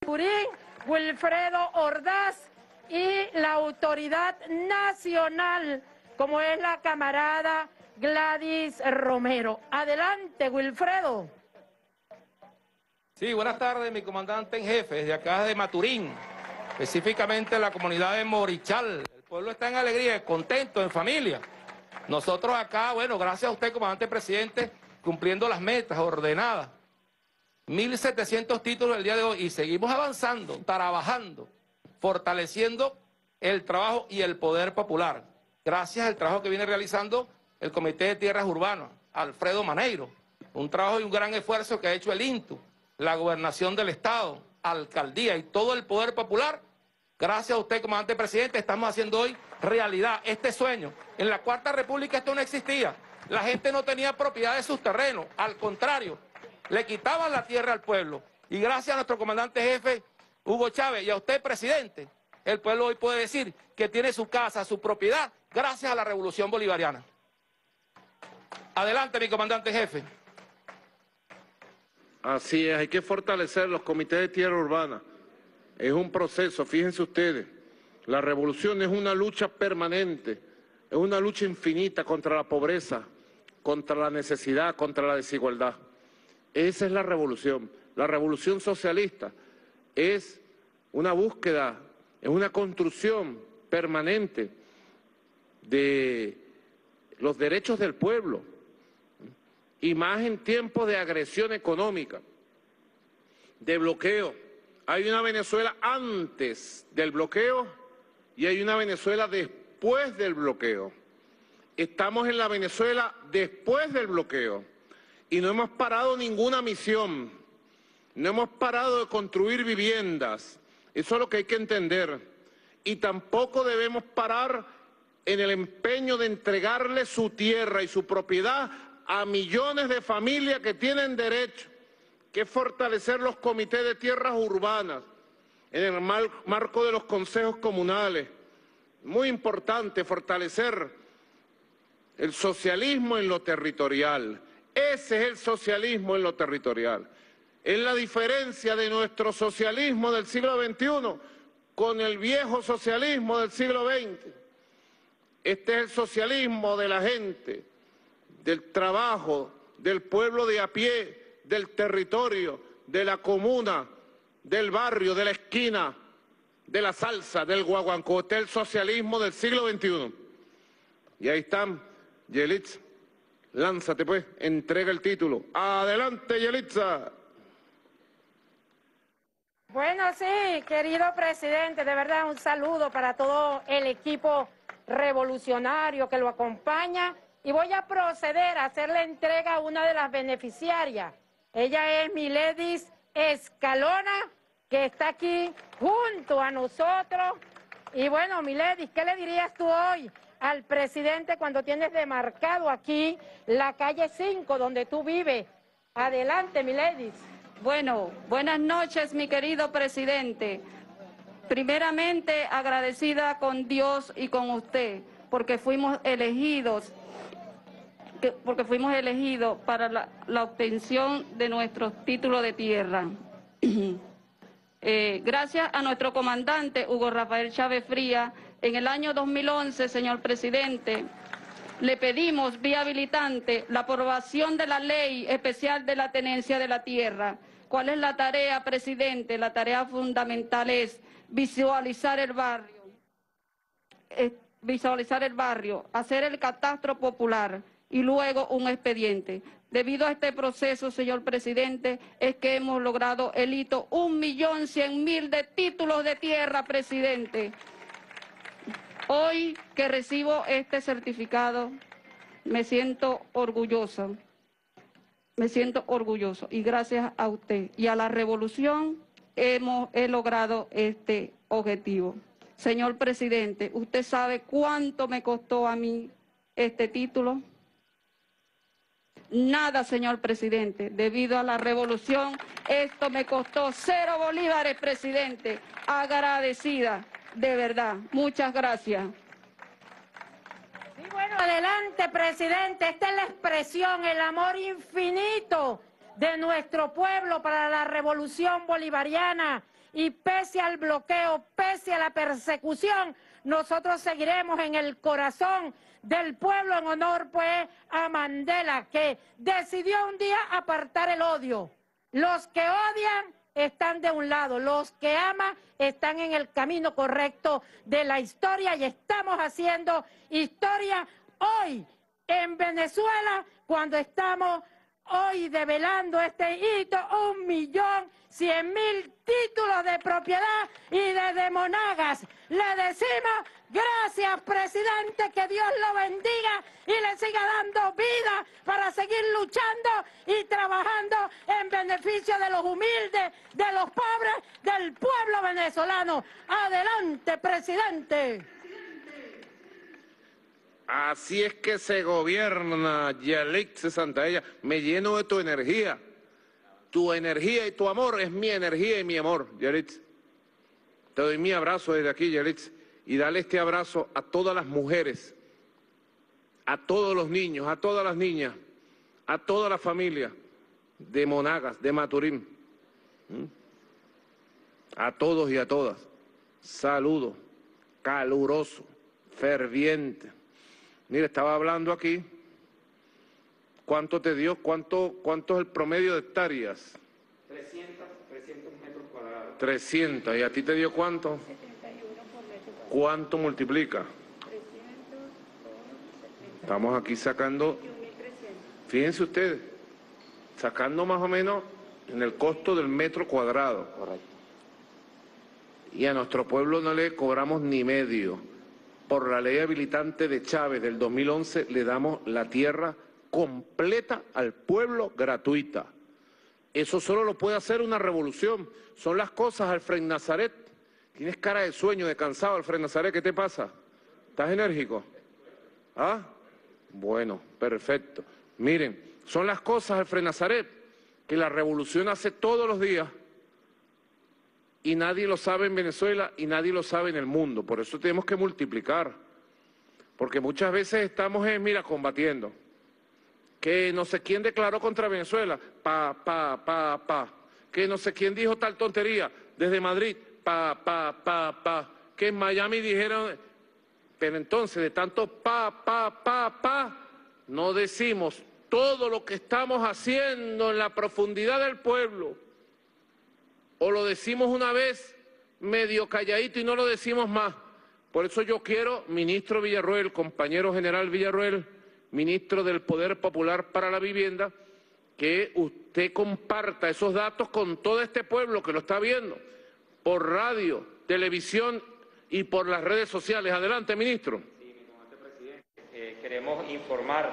de Turín, Wilfredo Ordaz, y la autoridad nacional, como es la camarada Gladys Romero. Adelante, Wilfredo. Sí, buenas tardes, mi comandante en jefe, desde acá de Maturín, específicamente la comunidad de Morichal. El pueblo está en alegría, contento, en familia. Nosotros acá, bueno, gracias a usted, comandante presidente, cumpliendo las metas ordenadas. 1.700 títulos el día de hoy y seguimos avanzando, trabajando, fortaleciendo el trabajo y el poder popular. Gracias al trabajo que viene realizando el Comité de Tierras Urbanas, Alfredo Maneiro. Un trabajo y un gran esfuerzo que ha hecho el INTU la gobernación del Estado, alcaldía y todo el poder popular, gracias a usted, comandante presidente, estamos haciendo hoy realidad este sueño. En la Cuarta República esto no existía. La gente no tenía propiedad de sus terrenos, al contrario, le quitaban la tierra al pueblo. Y gracias a nuestro comandante jefe, Hugo Chávez, y a usted, presidente, el pueblo hoy puede decir que tiene su casa, su propiedad, gracias a la revolución bolivariana. Adelante, mi comandante jefe. Así es, hay que fortalecer los comités de tierra urbana. Es un proceso, fíjense ustedes, la revolución es una lucha permanente, es una lucha infinita contra la pobreza, contra la necesidad, contra la desigualdad. Esa es la revolución. La revolución socialista es una búsqueda, es una construcción permanente de los derechos del pueblo, y más en tiempos de agresión económica, de bloqueo. Hay una Venezuela antes del bloqueo y hay una Venezuela después del bloqueo. Estamos en la Venezuela después del bloqueo y no hemos parado ninguna misión, no hemos parado de construir viviendas, eso es lo que hay que entender. Y tampoco debemos parar en el empeño de entregarle su tierra y su propiedad a millones de familias que tienen derecho, que fortalecer los comités de tierras urbanas, en el marco de los consejos comunales. Muy importante fortalecer el socialismo en lo territorial. Ese es el socialismo en lo territorial. Es la diferencia de nuestro socialismo del siglo XXI con el viejo socialismo del siglo XX. Este es el socialismo de la gente, del trabajo, del pueblo de a pie, del territorio, de la comuna, del barrio, de la esquina, de la salsa, del guaguancó. El socialismo del siglo XXI. Y ahí están, Yelitza. Lánzate pues, entrega el título. Adelante, Yelitza. Bueno, sí, querido presidente, de verdad un saludo para todo el equipo revolucionario que lo acompaña y voy a proceder a hacer la entrega a una de las beneficiarias. Ella es Miledis Escalona, que está aquí junto a nosotros. Y bueno, Miledis, ¿qué le dirías tú hoy al presidente cuando tienes demarcado aquí la calle 5 donde tú vives? Adelante, Miledis. Bueno, buenas noches, mi querido presidente. Primeramente, agradecida con Dios y con usted, porque fuimos elegidos porque fuimos elegidos para la, obtención de nuestros títulos de tierra. Eh, gracias a nuestro comandante Hugo Rafael Chávez Fría, en el año 2011, señor presidente, le pedimos vía habilitante la aprobación de la ley especial de la tenencia de la tierra. ¿Cuál es la tarea, presidente? La tarea fundamental es visualizar el barrio, visualizar el barrio, hacer el catastro popular, y luego un expediente. Debido a este proceso, señor presidente, es que hemos logrado el hito un millón cien mil de títulos de tierra, presidente. Hoy que recibo este certificado, me siento orgullosa, me siento orgulloso y gracias a usted y a la revolución hemos he logrado este objetivo. Señor presidente, ¿usted sabe cuánto me costó a mí este título? Nada, señor presidente. Debido a la revolución, esto me costó cero bolívares, presidente. Agradecida, de verdad. Muchas gracias. Sí, bueno, adelante, presidente. Esta es la expresión, el amor infinito de nuestro pueblo para la revolución bolivariana. Y pese al bloqueo, pese a la persecución, nosotros seguiremos en el corazón del pueblo en honor pues a Mandela, que decidió un día apartar el odio. Los que odian están de un lado, los que aman están en el camino correcto de la historia y estamos haciendo historia hoy en Venezuela cuando estamos hoy develando este hito, un millón cien mil títulos de propiedad y de Monagas. Le decimos gracias, presidente, que Dios lo bendiga y le siga dando vida para seguir luchando y trabajando en beneficio de los humildes, de los pobres, del pueblo venezolano. Adelante, presidente. Así es que se gobierna, Santa Santaella. Me lleno de tu energía. Tu energía y tu amor es mi energía y mi amor, Yalitz. Te doy mi abrazo desde aquí, Yalitz. Y dale este abrazo a todas las mujeres, a todos los niños, a todas las niñas, a toda la familia de Monagas, de Maturín. ¿Mm? A todos y a todas. Saludo caluroso, ferviente Mira, estaba hablando aquí. ¿Cuánto te dio? ¿Cuánto, cuánto es el promedio de hectáreas? 300, 300 metros cuadrados. 300. ¿Y a ti te dio cuánto? 71 por metro cuadrado. ¿Cuánto multiplica? 300 Estamos aquí sacando, fíjense ustedes, sacando más o menos en el costo del metro cuadrado. Correcto. Y a nuestro pueblo no le cobramos ni medio por la ley habilitante de Chávez del 2011 le damos la tierra completa al pueblo gratuita. Eso solo lo puede hacer una revolución. Son las cosas, Alfred Nazaret. Tienes cara de sueño, de cansado, Alfred Nazaret. ¿Qué te pasa? ¿Estás enérgico? ¿Ah? Bueno, perfecto. Miren, son las cosas, Alfred Nazaret, que la revolución hace todos los días. y nadie lo sabe en Venezuela y nadie lo sabe en el mundo. Por eso tenemos que multiplicar. Porque muchas veces estamos, eh, mira, combatiendo. Que no sé quién declaró contra Venezuela, pa, pa, pa, pa. Que no sé quién dijo tal tontería desde Madrid, pa, pa, pa, pa. Que en Miami dijeron, pero entonces de tanto pa, pa, pa, pa, no decimos todo lo que estamos haciendo en la profundidad del pueblo o lo decimos una vez medio calladito y no lo decimos más. Por eso yo quiero, ministro Villarruel, compañero general Villarruel, ministro del Poder Popular para la Vivienda, que usted comparta esos datos con todo este pueblo que lo está viendo por radio, televisión y por las redes sociales. Adelante, ministro. Sí, mi presidente. Eh, queremos informar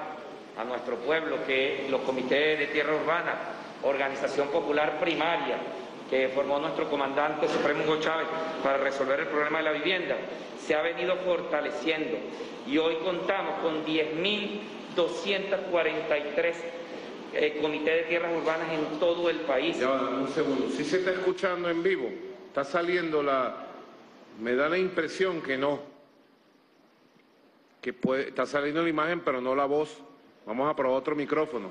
a nuestro pueblo que los comités de tierra urbana, organización popular primaria, que formó nuestro comandante Supremo Hugo Chávez para resolver el problema de la vivienda, se ha venido fortaleciendo y hoy contamos con 10.243 eh, comités de tierras urbanas en todo el país. Ya, un segundo. Si se está escuchando en vivo, está saliendo la... Me da la impresión que no. Que puede... está saliendo la imagen, pero no la voz. Vamos a probar otro micrófono.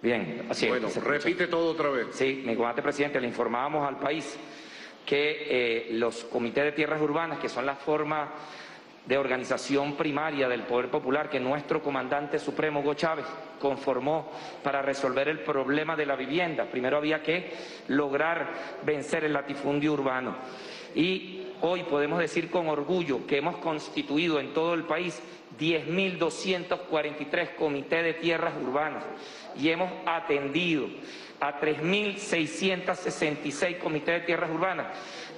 Bien, así es. Bueno, repite todo otra vez. Sí, mi comandante presidente, le informábamos al país que eh, los comités de tierras urbanas, que son la forma de organización primaria del Poder Popular que nuestro comandante supremo Hugo Chávez conformó para resolver el problema de la vivienda. Primero había que lograr vencer el latifundio urbano. Y hoy podemos decir con orgullo que hemos constituido en todo el país 10.243 comités de tierras urbanas y hemos atendido a 3.666 comités de tierras urbanas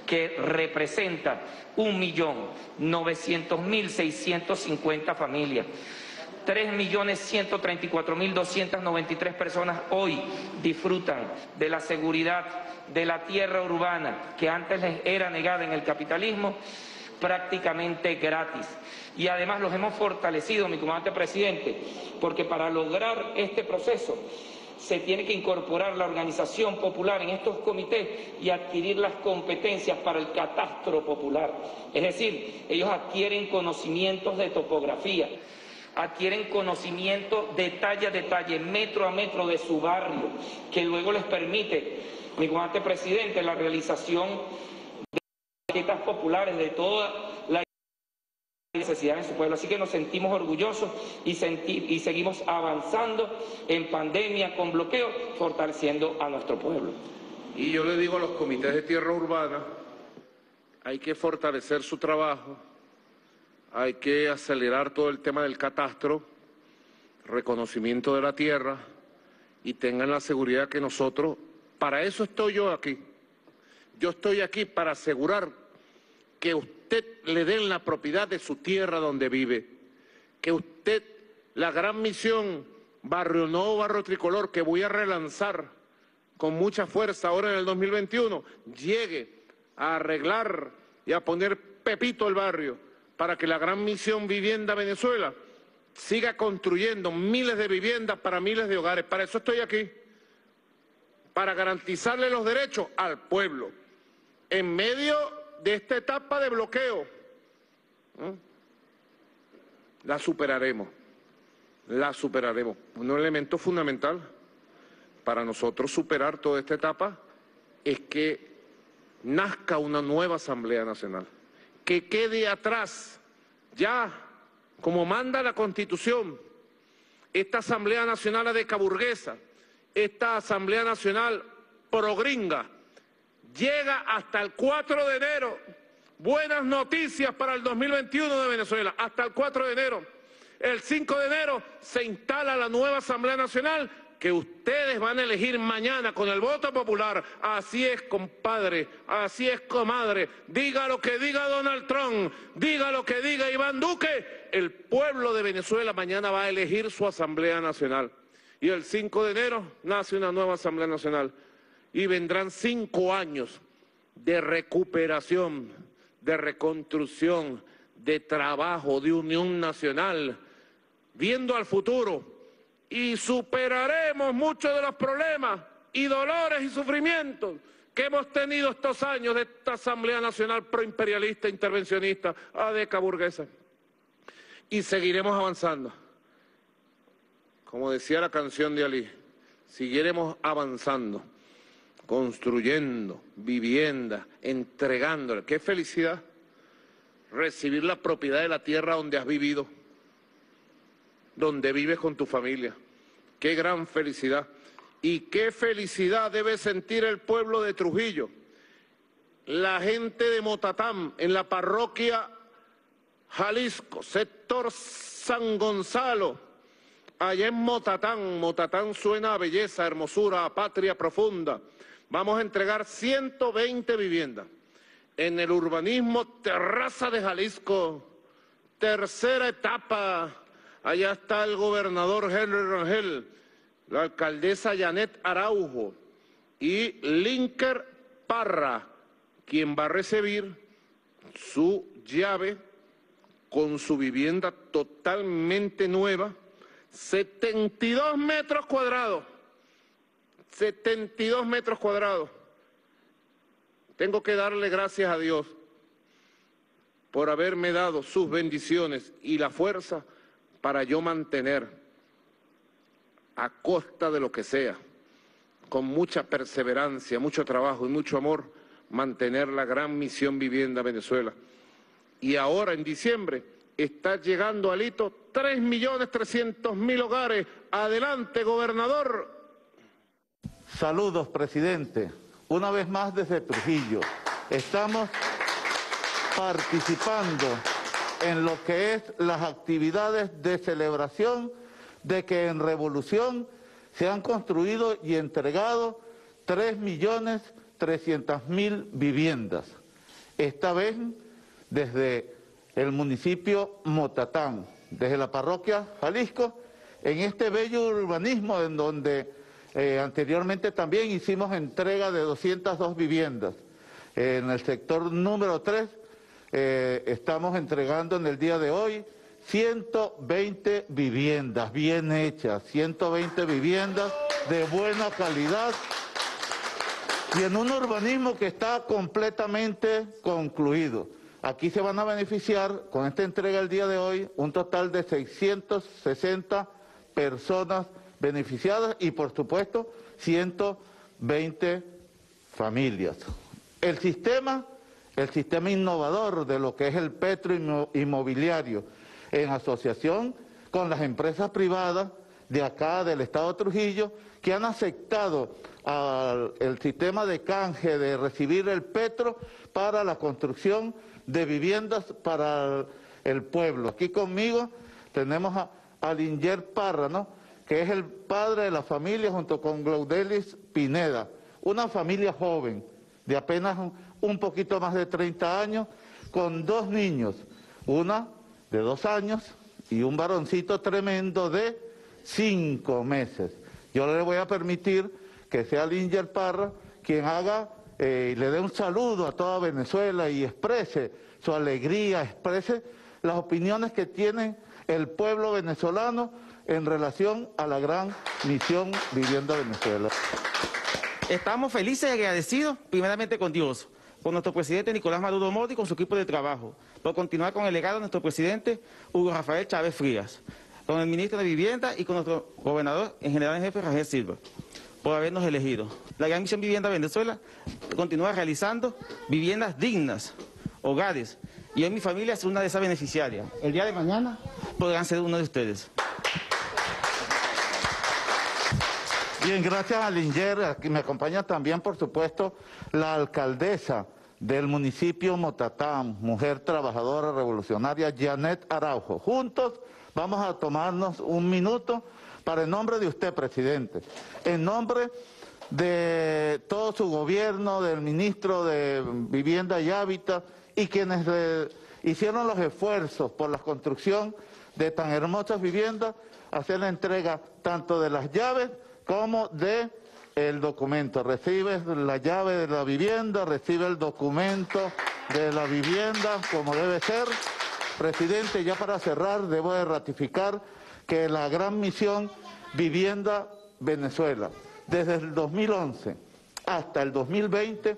que representan 1.900.650 familias. 3.134.293 personas hoy disfrutan de la seguridad de la tierra urbana que antes les era negada en el capitalismo prácticamente gratis. Y además los hemos fortalecido, mi comandante presidente, porque para lograr este proceso se tiene que incorporar la organización popular en estos comités y adquirir las competencias para el catastro popular. Es decir, ellos adquieren conocimientos de topografía, adquieren conocimiento detalle a detalle, metro a metro de su barrio, que luego les permite, mi comandante presidente, la realización maquetas populares de toda necesidad en su pueblo. Así que nos sentimos orgullosos y, y seguimos avanzando en pandemia con bloqueo, fortaleciendo a nuestro pueblo. Y yo le digo a los comités de tierra urbana, hay que fortalecer su trabajo, hay que acelerar todo el tema del catastro, reconocimiento de la tierra y tengan la seguridad que nosotros, para eso estoy yo aquí. Yo estoy aquí para asegurar que usted le den la propiedad de su tierra donde vive, que usted, la gran misión Barrio Nuevo, Barrio Tricolor, que voy a relanzar con mucha fuerza ahora en el 2021, llegue a arreglar y a poner pepito el barrio para que la gran misión Vivienda Venezuela siga construyendo miles de viviendas para miles de hogares. Para eso estoy aquí, para garantizarle los derechos al pueblo, en medio de esta etapa de bloqueo. La superaremos, la superaremos. Un elemento fundamental para nosotros superar toda esta etapa es que nazca una nueva Asamblea Nacional, que quede atrás ya, como manda la Constitución, esta Asamblea Nacional de Caburguesa, esta Asamblea Nacional progringa, llega hasta el 4 de enero. Buenas noticias para el 2021 de Venezuela, hasta el 4 de enero. El 5 de enero se instala la nueva Asamblea Nacional que ustedes van a elegir mañana con el voto popular. Así es, compadre, así es, comadre. Diga lo que diga Donald Trump, diga lo que diga Iván Duque. El pueblo de Venezuela mañana va a elegir su Asamblea Nacional. Y el 5 de enero nace una nueva Asamblea Nacional y vendrán cinco años de recuperación, de reconstrucción, de trabajo, de unión nacional, viendo al futuro y superaremos muchos de los problemas y dolores y sufrimientos que hemos tenido estos años de esta Asamblea Nacional proimperialista, intervencionista, adeca burguesa. Y seguiremos avanzando. Como decía la canción de Ali, seguiremos avanzando, construyendo vivienda, entregándole. ¡Qué felicidad! Recibir la propiedad de la tierra donde has vivido, donde vives con tu familia. ¡Qué gran felicidad! Y qué felicidad debe sentir el pueblo de Trujillo, la gente de Motatán, en la parroquia Jalisco, sector San Gonzalo, allá en Motatán. Motatán suena a belleza, hermosura, a patria profunda. Vamos a entregar 120 viviendas. En el urbanismo Terraza de Jalisco, tercera etapa, allá está el gobernador Henry Rangel la alcaldesa Janet Araujo y Linker Parra, quien va a recibir su llave con su vivienda totalmente nueva, 72 metros cuadrados, 72 metros cuadrados. Tengo que darle gracias a Dios por haberme dado sus bendiciones y la fuerza para yo mantener a costa de lo que sea, con mucha perseverancia, mucho trabajo y mucho amor, mantener la gran misión Vivienda Venezuela. Y ahora, en diciembre, está llegando al hito 3.300.000 hogares. Adelante, gobernador. Saludos, presidente. Una vez más desde Trujillo. Estamos participando en lo que es las actividades de celebración de que en Revolución se han construido y entregado 3.300.000 viviendas. Esta vez desde el municipio Motatán, desde la parroquia Jalisco, en este bello urbanismo en donde eh, anteriormente también hicimos entrega de 202 viviendas. en el sector número 3 eh, estamos entregando en el día de hoy 120 viviendas bien hechas, 120 viviendas de buena calidad y en un urbanismo que está completamente concluido. Aquí se van a beneficiar, con esta entrega el día de hoy, un total de 660 personas beneficiadas y, por supuesto, 120 familias. El sistema, el sistema innovador de lo que es el petro inmobiliario, en asociación con las empresas privadas de acá, del Estado de Trujillo, que han aceptado el sistema de canje de recibir el petro para la construcción de viviendas para el pueblo. Aquí conmigo tenemos a, Alinger Parra, ¿no? Que es el padre de la familia junto con Glaudelis Pineda, una familia joven de apenas un poquito más de 30 años, con dos niños, una de dos años y un varoncito tremendo de cinco meses. Yo le voy a permitir que sea Linger Parra quien haga eh, y le dé un saludo a toda Venezuela y exprese su alegría, exprese las opiniones que tiene el pueblo venezolano en relación a la gran misión Vivienda Venezuela. Estamos felices y agradecidos primeramente con Dios, con nuestro presidente Nicolás Maduro Modi y con su equipo de trabajo, por continuar con el legado de nuestro presidente Hugo Rafael Chávez Frías, con el ministro de Vivienda y con nuestro gobernador en general en jefe Rafael Silva, por habernos elegido. La Gran Misión Vivienda Venezuela continúa realizando viviendas dignas, hogares, y hoy mi familia es una de esas beneficiarias. El día de mañana podrán ser uno de ustedes. Bien, gracias a Linger, aquí me acompaña también, por supuesto, la alcaldesa del municipio Motatán, mujer trabajadora revolucionaria, Janet Araujo. Juntos vamos a tomarnos un minuto para en nombre de usted, presidente, en nombre de todo su gobierno, del ministro de Vivienda y Hábitat y quienes hicieron los esfuerzos por la construcción de tan hermosas viviendas, hacer la entrega tanto de las llaves como de el documento. Recibes la llave de la vivienda, recibe el documento de la vivienda como debe ser. Presidente, ya para cerrar, debo de ratificar que la gran misión Vivienda Venezuela, desde el 2011 hasta el 2020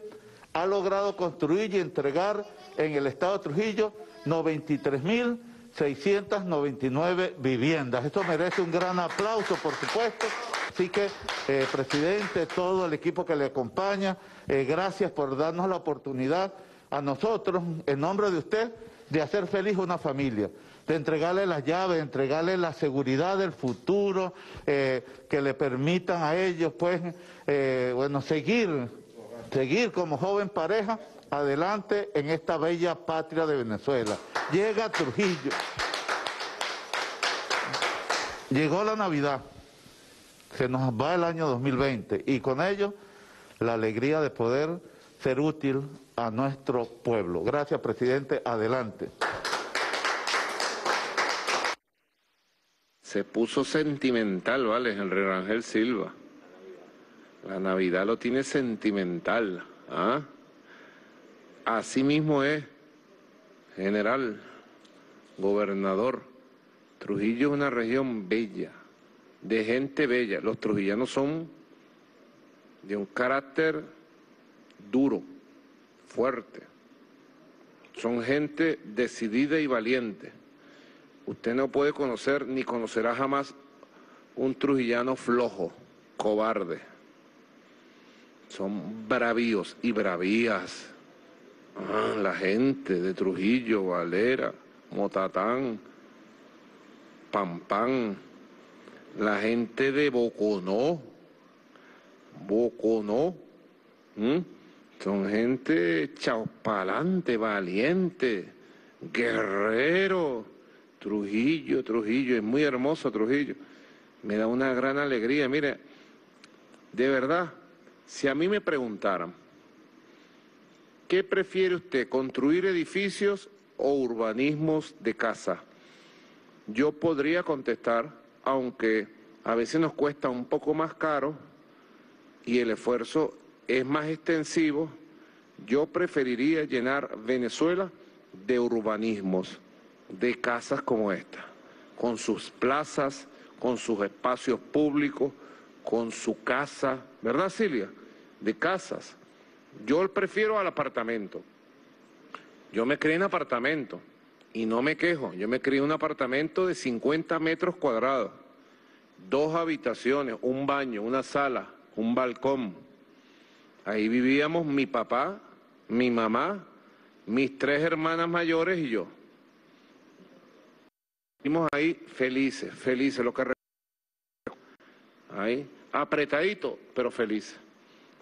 ha logrado construir y entregar en el estado de Trujillo 93.699 viviendas. Esto merece un gran aplauso, por supuesto. Así que, eh, presidente, todo el equipo que le acompaña, eh, gracias por darnos la oportunidad a nosotros, en nombre de usted, de hacer feliz una familia, de entregarle las llaves, de entregarle la seguridad del futuro, eh, que le permitan a ellos, pues, bueno, seguir, seguir como joven pareja adelante en esta bella patria de Venezuela. Llega Trujillo. Llegó la Navidad, se nos va el año 2020 y con ello la alegría de poder ser útil a nuestro pueblo. Gracias, presidente. Adelante. Se puso sentimental, ¿vale? Henry Rangel Silva. La Navidad lo tiene sentimental. ¿ah? Así mismo es, general, gobernador. Trujillo es una región bella, de gente bella. Los trujillanos son de un carácter duro, fuerte. Son gente decidida y valiente. Usted no puede conocer ni conocerá jamás un trujillano flojo, cobarde. Son bravíos y bravías Ah, la gente de Trujillo, Valera, Motatán, Pampán, la gente de Boconó, Boconó, son gente chaupalante, valiente, guerrero, Trujillo, Trujillo, es muy hermoso Trujillo, me da una gran alegría, mire, de verdad, si a mí me preguntaran, ¿Qué prefiere usted, construir edificios o urbanismos de casa? Yo podría contestar, aunque a veces nos cuesta un poco más caro y el esfuerzo es más extensivo, yo preferiría llenar Venezuela de urbanismos, de casas como esta, con sus plazas, con sus espacios públicos, con su casa, ¿verdad Silvia? De casas yo prefiero al apartamento. Yo me crié en apartamento y no me quejo. Yo me crié en un apartamento de 50 metros cuadrados, dos habitaciones, un baño, una sala, un balcón. Ahí vivíamos mi papá, mi mamá, mis tres hermanas mayores y yo. Vivimos ahí felices, felices, lo que ahí apretadito, pero felices,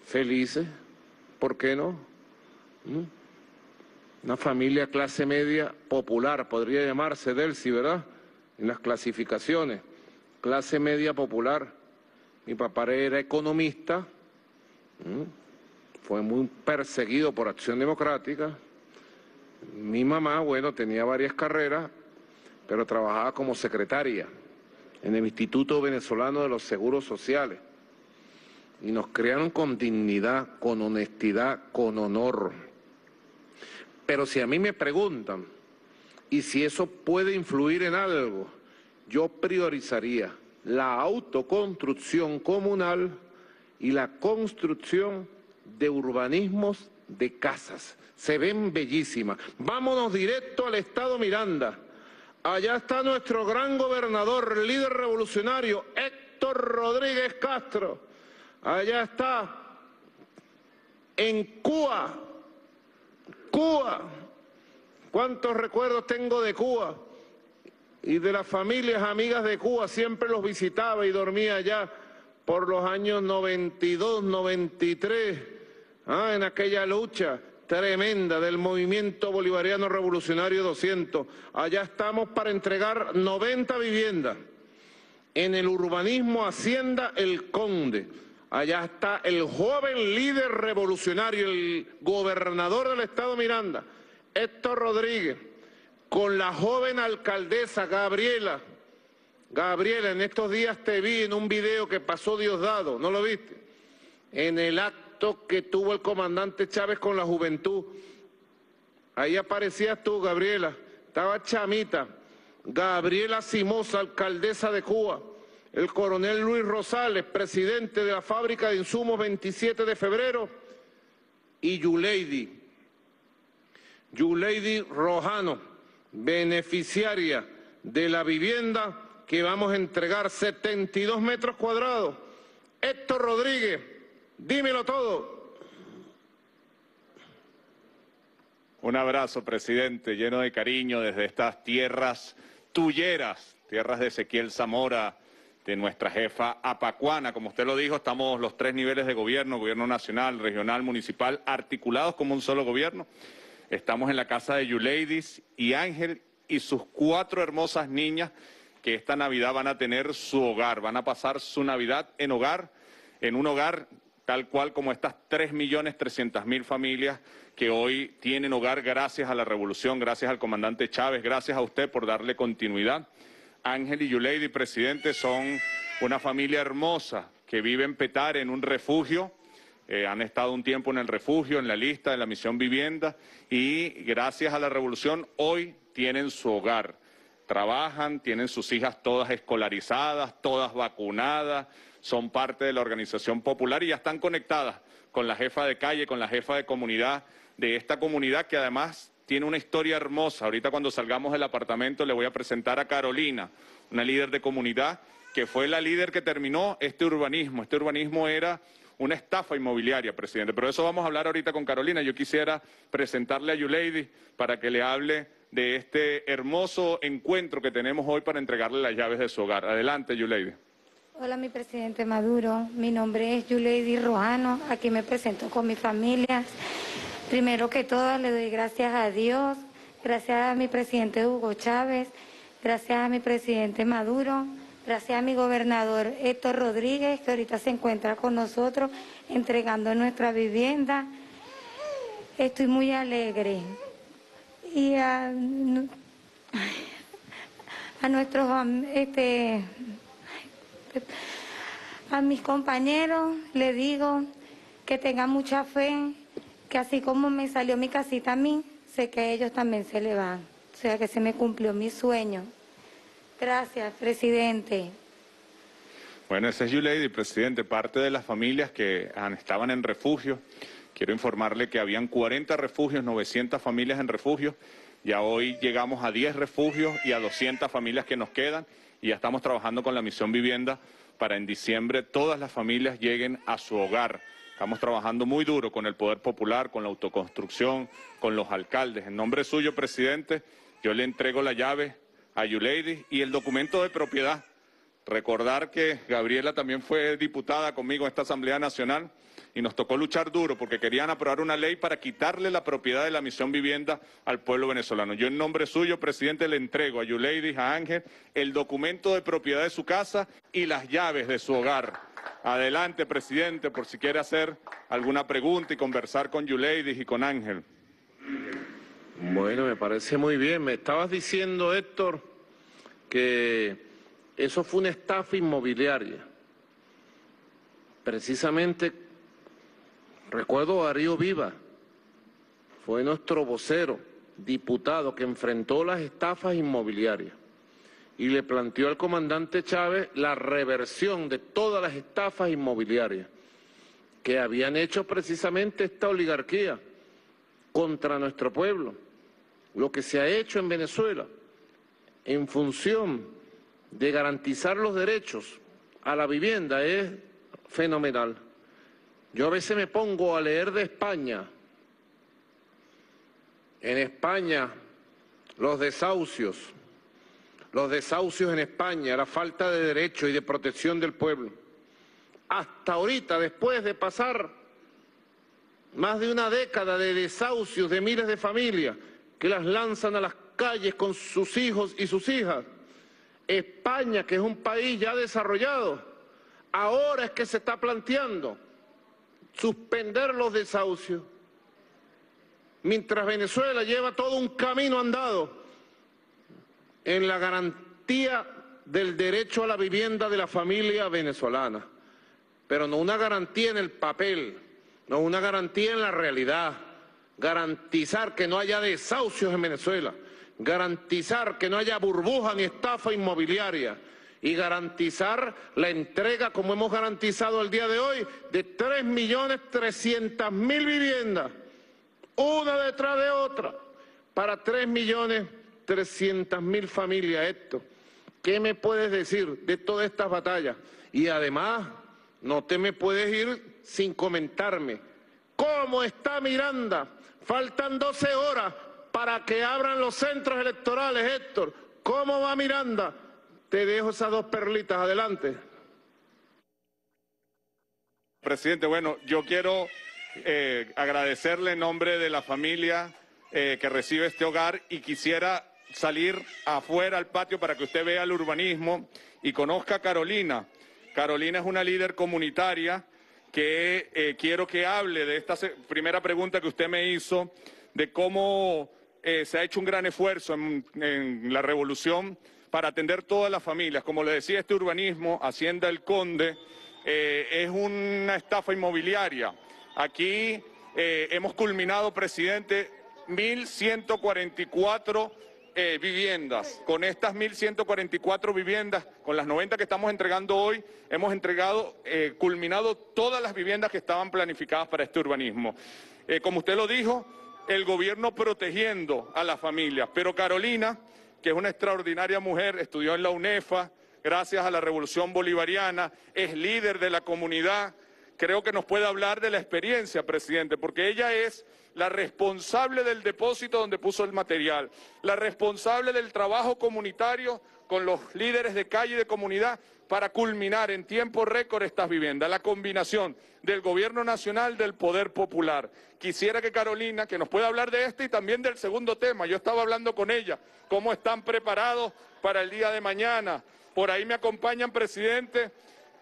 felices. ¿por qué no? ¿Mm? Una familia clase media popular, podría llamarse Delsi, ¿verdad? En las clasificaciones. Clase media popular. Mi papá era economista, fue muy perseguido por Acción Democrática. Mi mamá, bueno, tenía varias carreras, pero trabajaba como secretaria en el Instituto Venezolano de los Seguros Sociales y nos crearon con dignidad, con honestidad, con honor. Pero si a mí me preguntan, y si eso puede influir en algo, yo priorizaría la autoconstrucción comunal y la construcción de urbanismos de casas. Se ven bellísimas. Vámonos directo al Estado Miranda. Allá está nuestro gran gobernador, líder revolucionario, Héctor Rodríguez Castro Allá está, en Cuba, Cuba. ¿Cuántos recuerdos tengo de Cuba? Y de las familias amigas de Cuba, siempre los visitaba y dormía allá por los años 92, 93, ah, en aquella lucha tremenda del movimiento bolivariano revolucionario 200. Allá estamos para entregar 90 viviendas en el urbanismo Hacienda El Conde Allá está el joven líder revolucionario, el gobernador del estado Miranda, Héctor Rodríguez, con la joven alcaldesa Gabriela. Gabriela, en estos días te vi en un video que pasó Diosdado, ¿no lo viste? En el acto que tuvo el comandante Chávez con la juventud. Ahí aparecías tú, Gabriela. Estaba chamita. Gabriela Simosa, alcaldesa de Cuba el coronel Luis Rosales, presidente de la fábrica de insumos 27 de febrero, y Yuleidi, Yuleidi Rojano, beneficiaria de la vivienda que vamos a entregar 72 metros cuadrados. Héctor Rodríguez, dímelo todo. Un abrazo, presidente, lleno de cariño desde estas tierras tuyeras, tierras de Ezequiel Zamora, de nuestra jefa Apacuana. Como usted lo dijo, estamos los tres niveles de gobierno, gobierno nacional, regional, municipal, articulados como un solo gobierno. Estamos en la casa de Yuleidis y Ángel y sus cuatro hermosas niñas que esta Navidad van a tener su hogar, van a pasar su Navidad en hogar, en un hogar tal cual como estas tres millones trescientas mil familias que hoy tienen hogar gracias a la revolución, gracias al comandante Chávez, gracias a usted por darle continuidad. Ángel y Yuleidi, presidente, son una familia hermosa que vive en Petare, en un refugio. Eh, han estado un tiempo en el refugio, en la lista de la misión vivienda y gracias a la revolución hoy tienen su hogar. Trabajan, tienen sus hijas todas escolarizadas, todas vacunadas, son parte de la organización popular y ya están conectadas con la jefa de calle, con la jefa de comunidad de esta comunidad que además tiene una historia hermosa. Ahorita cuando salgamos del apartamento le voy a presentar a Carolina, una líder de comunidad que fue la líder que terminó este urbanismo. Este urbanismo era una estafa inmobiliaria, presidente. Pero eso vamos a hablar ahorita con Carolina. Yo quisiera presentarle a Yuleidi para que le hable de este hermoso encuentro que tenemos hoy para entregarle las llaves de su hogar. Adelante, Yuleidi. Hola, mi presidente Maduro. Mi nombre es Yuleidi Rojano. Aquí me presento con mi familia. Primero que todo, le doy gracias a Dios, gracias a mi presidente Hugo Chávez, gracias a mi presidente Maduro, gracias a mi gobernador Héctor Rodríguez, que ahorita se encuentra con nosotros entregando nuestra vivienda. Estoy muy alegre. Y a, nuestros este, a mis compañeros le digo que tengan mucha fe que así como me salió mi casita a mí, sé que ellos también se le van. O sea que se me cumplió mi sueño. Gracias, presidente. Bueno, ese es Yulady, presidente. Parte de las familias que estaban en refugio, quiero informarle que habían 40 refugios, 900 familias en refugio. Ya hoy llegamos a 10 refugios y a 200 familias que nos quedan y ya estamos trabajando con la misión vivienda para en diciembre todas las familias lleguen a su hogar Estamos trabajando muy duro con el Poder Popular, con la autoconstrucción, con los alcaldes. En nombre suyo, presidente, yo le entrego la llave a Yuleidi y el documento de propiedad. Recordar que Gabriela también fue diputada conmigo en esta Asamblea Nacional y nos tocó luchar duro porque querían aprobar una ley para quitarle la propiedad de la misión vivienda al pueblo venezolano. Yo en nombre suyo, presidente, le entrego a Yuleidi, a Ángel, el documento de propiedad de su casa y las llaves de su hogar. Adelante, presidente, por si quiere hacer alguna pregunta y conversar con Yuleidis y con Ángel. Bueno, me parece muy bien. Me estabas diciendo, Héctor, que eso fue una estafa inmobiliaria. Precisamente, recuerdo a Darío Viva, fue nuestro vocero, diputado, que enfrentó las estafas inmobiliarias y le planteó al comandante Chávez la reversión de todas las estafas inmobiliarias que habían hecho precisamente esta oligarquía contra nuestro pueblo. Lo que se ha hecho en Venezuela en función de garantizar los derechos a la vivienda es fenomenal. Yo a veces me pongo a leer de España. En España, los desahucios, los desahucios en España, la falta de derecho y de protección del pueblo. Hasta ahorita, después de pasar más de una década de desahucios de miles de familias que las lanzan a las calles con sus hijos y sus hijas, España, que es un país ya desarrollado, ahora es que se está planteando suspender los desahucios, mientras Venezuela lleva todo un camino andado en la garantía del derecho a la vivienda de la familia venezolana, pero no una garantía en el papel, no una garantía en la realidad, garantizar que no haya desahucios en Venezuela, garantizar que no haya burbuja ni estafa inmobiliaria y garantizar la entrega, como hemos garantizado el día de hoy, de 3.300.000 viviendas, una detrás de otra, para 3.300.000 familias. Esto, ¿qué me puedes decir de todas estas batallas? Y además, no te me puedes ir sin comentarme cómo está Miranda. Faltan 12 horas para que abran los centros electorales, Héctor. ¿Cómo va Miranda? Te dejo esas dos perlitas, adelante. Presidente, bueno, yo quiero eh, agradecerle en nombre de la familia eh, que recibe este hogar y quisiera salir afuera al patio para que usted vea el urbanismo y conozca a Carolina. Carolina es una líder comunitaria que eh, quiero que hable de esta primera pregunta que usted me hizo, de cómo se ha hecho un gran esfuerzo en, la revolución para atender todas las familias. Como le decía, este urbanismo, Hacienda El Conde, eh, es una estafa inmobiliaria. Aquí hemos culminado, presidente, 1.144 eh, viviendas. Con estas 1.144 viviendas, con las 90 que estamos entregando hoy, hemos entregado, eh, culminado todas las viviendas que estaban planificadas para este urbanismo. Eh, como usted lo dijo, el gobierno protegiendo a las familias. Pero Carolina, que es una extraordinaria mujer, estudió en la UNEFA, gracias a la Revolución Bolivariana, es líder de la comunidad, creo que nos puede hablar de la experiencia, presidente, porque ella es la responsable del depósito donde puso el material, la responsable del trabajo comunitario con los líderes de calle y de comunidad para culminar en tiempo récord estas viviendas, la combinación del gobierno nacional del poder popular. Quisiera que Carolina, que nos pueda hablar de este y también del segundo tema, yo estaba hablando con ella, cómo están preparados para el día de mañana. Por ahí me acompañan, presidente,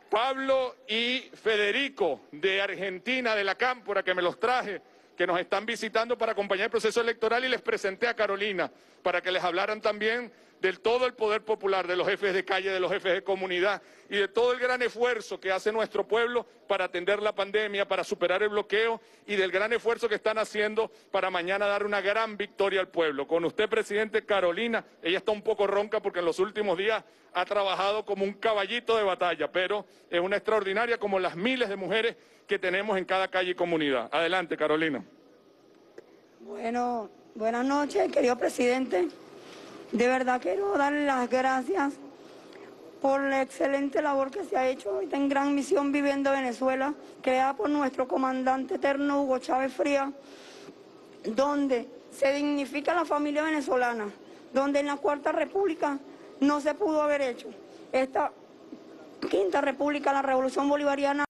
Pablo y Federico de Argentina, de la Cámpora, que me los traje, que nos están visitando para acompañar el proceso electoral y les presenté a Carolina para que les hablaran también del todo el poder popular, de los jefes de calle, de los jefes de comunidad y de todo el gran esfuerzo que hace nuestro pueblo para atender la pandemia, para superar el bloqueo y del gran esfuerzo que están haciendo para mañana dar una gran victoria al pueblo. Con usted, presidente Carolina, ella está un poco ronca porque en los últimos días ha trabajado como un caballito de batalla, pero es una extraordinaria como las miles de mujeres que tenemos en cada calle y comunidad. Adelante, Carolina. Bueno, buenas noches, querido presidente. De verdad quiero darle las gracias por la excelente labor que se ha hecho ahorita en Gran Misión Viviendo Venezuela, creada por nuestro comandante eterno Hugo Chávez Frías, donde se dignifica la familia venezolana, donde en la Cuarta República no se pudo haber hecho. Esta Quinta República, la Revolución Bolivariana,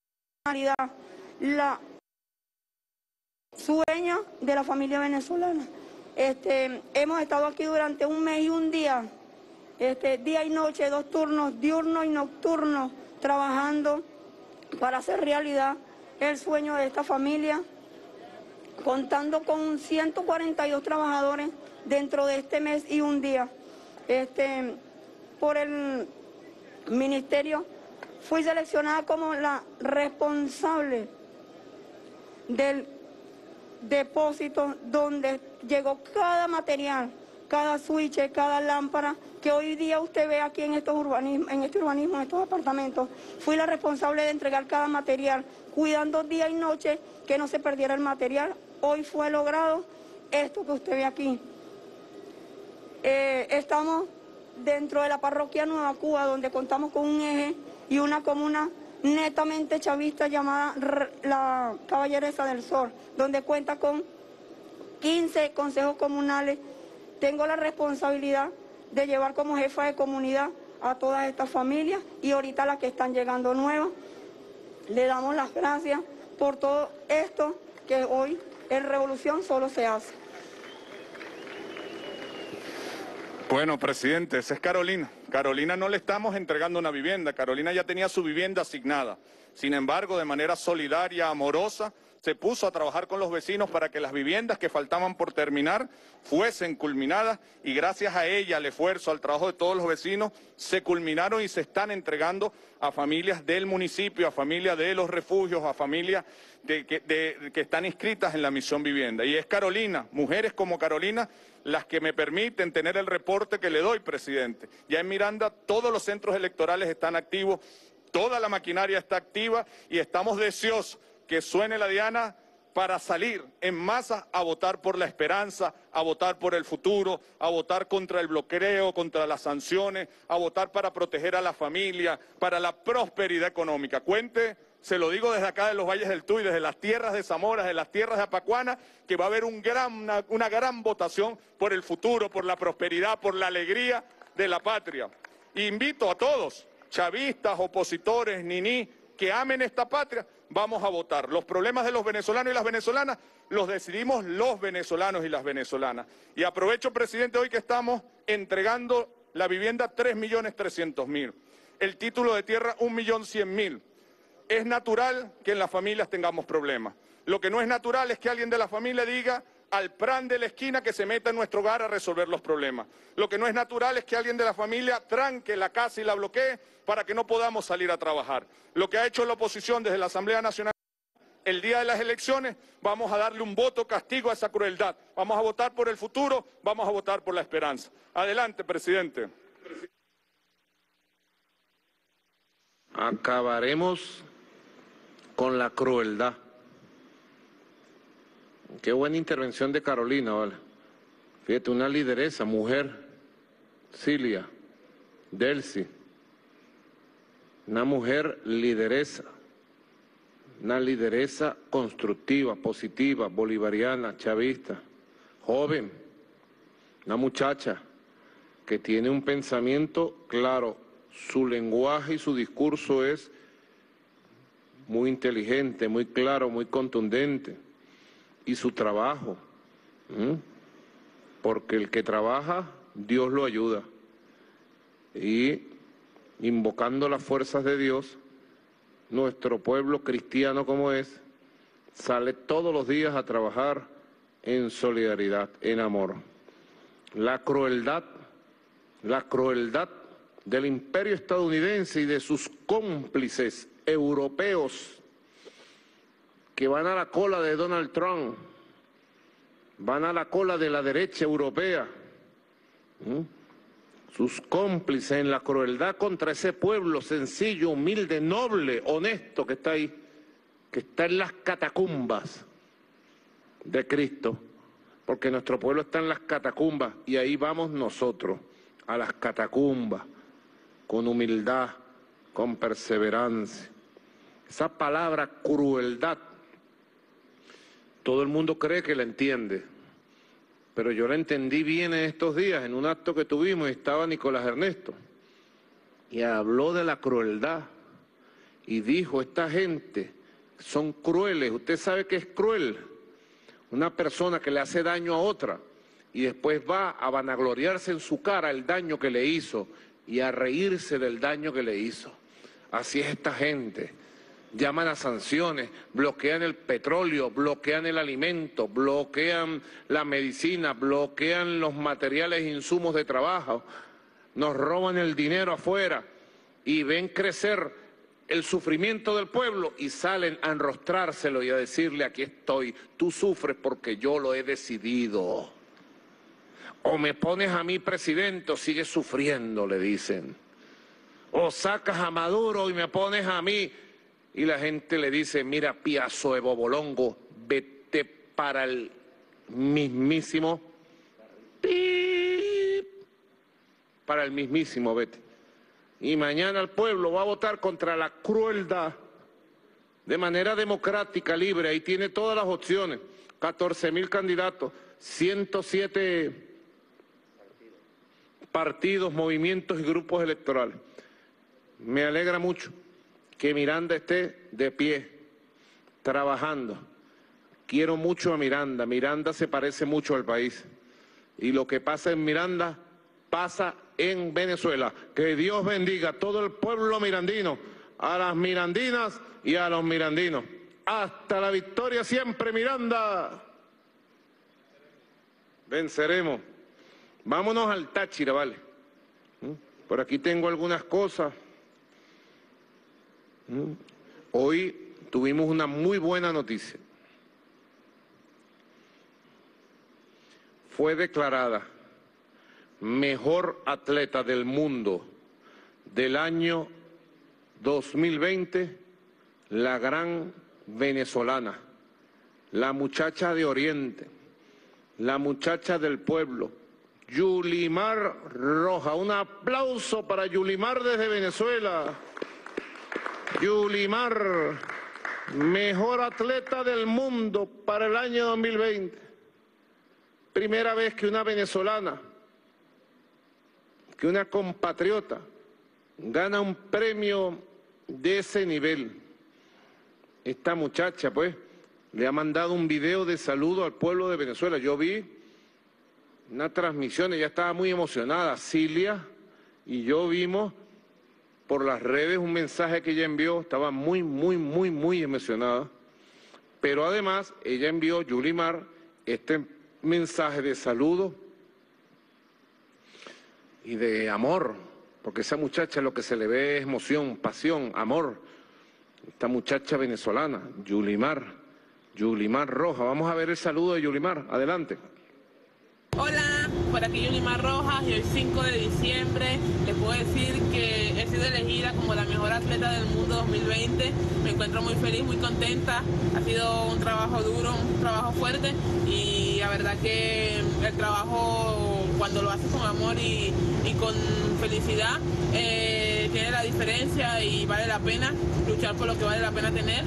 la sueña de la familia venezolana. Este, hemos estado aquí durante un mes y un día, este, día y noche, dos turnos, diurno y nocturno, trabajando para hacer realidad el sueño de esta familia, contando con 142 trabajadores dentro de este mes y un día. Este, por el ministerio fui seleccionada como la responsable del depósito donde llegó cada material, cada switch, cada lámpara que hoy día usted ve aquí en, estos urbanismo, en este urbanismo, en estos apartamentos. Fui la responsable de entregar cada material, cuidando día y noche que no se perdiera el material. Hoy fue logrado esto que usted ve aquí. Eh, estamos dentro de la parroquia Nueva Cuba, donde contamos con un eje y una comuna netamente chavista llamada la Caballeresa del Sol, donde cuenta con 15 consejos comunales. Tengo la responsabilidad de llevar como jefa de comunidad a todas estas familias y ahorita las que están llegando nuevas. Le damos las gracias por todo esto que hoy en Revolución solo se hace. Bueno, presidente, esa es Carolina. Carolina no le estamos entregando una vivienda, Carolina ya tenía su vivienda asignada. Sin embargo, de manera solidaria, amorosa, se puso a trabajar con los vecinos para que las viviendas que faltaban por terminar fuesen culminadas y gracias a ella, al esfuerzo, al trabajo de todos los vecinos, se culminaron y se están entregando a familias del municipio, a familias de los refugios, a familias que están inscritas en la misión vivienda. Y es Carolina, mujeres como Carolina, las que me permiten tener el reporte que le doy, presidente. Ya en Miranda todos los centros electorales están activos, toda la maquinaria está activa y estamos deseosos que suene la diana para salir en masa a votar por la esperanza, a votar por el futuro, a votar contra el bloqueo, contra las sanciones, a votar para proteger a la familia, para la prosperidad económica. Cuente, se lo digo desde acá de los Valles del Tuy, desde las tierras de Zamora, de las tierras de Apacuana, que va a haber una, una gran votación por el futuro, por la prosperidad, por la alegría de la patria. Invito a todos, chavistas, opositores, niní, que amen esta patria, vamos a votar. Los problemas de los venezolanos y las venezolanas los decidimos los venezolanos y las venezolanas. Y aprovecho, presidente, hoy que estamos entregando la vivienda 3.300.000, el título de tierra 1.100.000. Es natural que en las familias tengamos problemas. Lo que no es natural es que alguien de la familia diga al plan de la esquina que se meta en nuestro hogar a resolver los problemas. Lo que no es natural es que alguien de la familia tranque la casa y la bloquee para que no podamos salir a trabajar. Lo que ha hecho la oposición desde la Asamblea Nacional el día de las elecciones, vamos a darle un voto castigo a esa crueldad. Vamos a votar por el futuro, vamos a votar por la esperanza. Adelante, presidente. Acabaremos con la crueldad. Qué buena intervención de Carolina, ¿vale? Fíjate, una lideresa, mujer, Cilia, Delcy, una mujer lideresa, una lideresa constructiva, positiva, bolivariana, chavista, joven, una muchacha que tiene un pensamiento claro, su lenguaje y su discurso es muy inteligente, muy claro, muy contundente y su trabajo. Porque el que trabaja, Dios lo ayuda. Y invocando las fuerzas de Dios, nuestro pueblo cristiano como es, sale todos los días a trabajar en solidaridad, en amor. La crueldad, la crueldad del imperio estadounidense y de sus cómplices europeos que van a la cola de Donald Trump, van a la cola de la derecha europea, sus cómplices en la crueldad contra ese pueblo sencillo, humilde, noble, honesto que está ahí, que está en las catacumbas de Cristo, porque nuestro pueblo está en las catacumbas y ahí vamos nosotros, a las catacumbas, con humildad, con perseverancia. Esa palabra crueldad todo el mundo cree que la entiende, pero yo la entendí bien en estos días, en un acto que tuvimos, estaba Nicolás Ernesto, y habló de la crueldad, y dijo, esta gente son crueles, usted sabe que es cruel, una persona que le hace daño a otra, y después va a vanagloriarse en su cara el daño que le hizo, y a reírse del daño que le hizo. Así es esta gente llaman a sanciones, bloquean el petróleo, bloquean el alimento, bloquean la medicina, bloquean los materiales e insumos de trabajo, nos roban el dinero afuera y ven crecer el sufrimiento del pueblo y salen a enrostrárselo y a decirle aquí estoy, tú sufres porque yo lo he decidido. O me pones a mí presidente o sigues sufriendo, le dicen. O sacas a Maduro y me pones a mí y la gente le dice, mira, Piazo de Bobolongo, vete para el mismísimo, para el mismísimo, vete. Y mañana el pueblo va a votar contra la crueldad de manera democrática, libre, ahí tiene todas las opciones, 14 mil candidatos, 107 partidos, movimientos y grupos electorales. Me alegra mucho que Miranda esté de pie, trabajando. Quiero mucho a Miranda, Miranda se parece mucho al país. Y lo que pasa en Miranda pasa en Venezuela. Que Dios bendiga a todo el pueblo mirandino, a las mirandinas y a los mirandinos. Hasta la victoria siempre, Miranda. Venceremos. Vámonos al Táchira, ¿vale? ¿Mm? Por aquí tengo algunas cosas. Hoy tuvimos una muy buena noticia. fue declarada mejor atleta del mundo del año 2020 la gran venezolana, la muchacha de Oriente, la muchacha del pueblo, Yulimar Roja. Un aplauso para Yulimar desde Venezuela. Yulimar, mejor atleta del mundo para el año 2020. Primera vez que una venezolana, que una compatriota, gana un premio de ese nivel. Esta muchacha, pues, le ha mandado un video de saludo al pueblo de Venezuela. Yo vi una transmisión, ella estaba muy emocionada, Cilia y yo vimos por las redes un mensaje que ella envió, estaba muy, muy, muy, muy emocionada. Pero además, ella envió, Yulimar, este mensaje de saludo y de amor, porque esa muchacha lo que se le ve es emoción, pasión, amor. Esta muchacha venezolana, Yulimar, Yulimar Roja. Vamos a ver el saludo de Yulimar. Adelante. Hola, por aquí Yulimar Rojas y hoy 5 de diciembre les puedo decir que sido elegida como la mejor atleta del mundo 2020. Me encuentro muy feliz, muy contenta. Ha sido un trabajo duro, un trabajo fuerte y la verdad que el trabajo cuando lo haces con amor y, con felicidad eh, tiene la diferencia y vale la pena luchar por lo que vale la pena tener.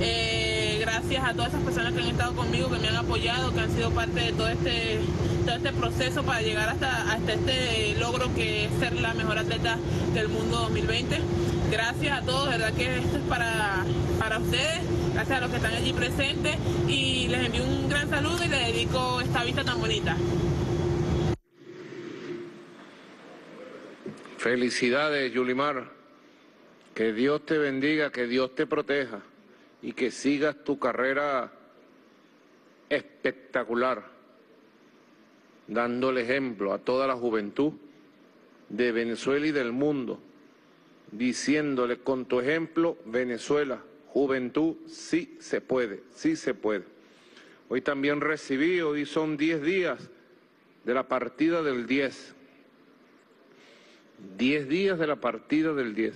Eh, gracias a todas esas personas que han estado conmigo, que me han apoyado, que han sido parte de todo este todo este proceso para llegar hasta, hasta este logro que es ser la mejor atleta del mundo 2020. Gracias a todos, verdad que esto es para, para ustedes, gracias a los que están allí presentes y les envío un gran saludo y les dedico esta vista tan bonita. Felicidades, Yulimar. Que Dios te bendiga, que Dios te proteja y que sigas tu carrera espectacular dando el ejemplo a toda la juventud de Venezuela y del mundo, diciéndole con tu ejemplo, Venezuela, juventud, sí se puede, sí se puede. Hoy también recibí, hoy son 10 días de la partida del 10. 10 días de la partida del 10.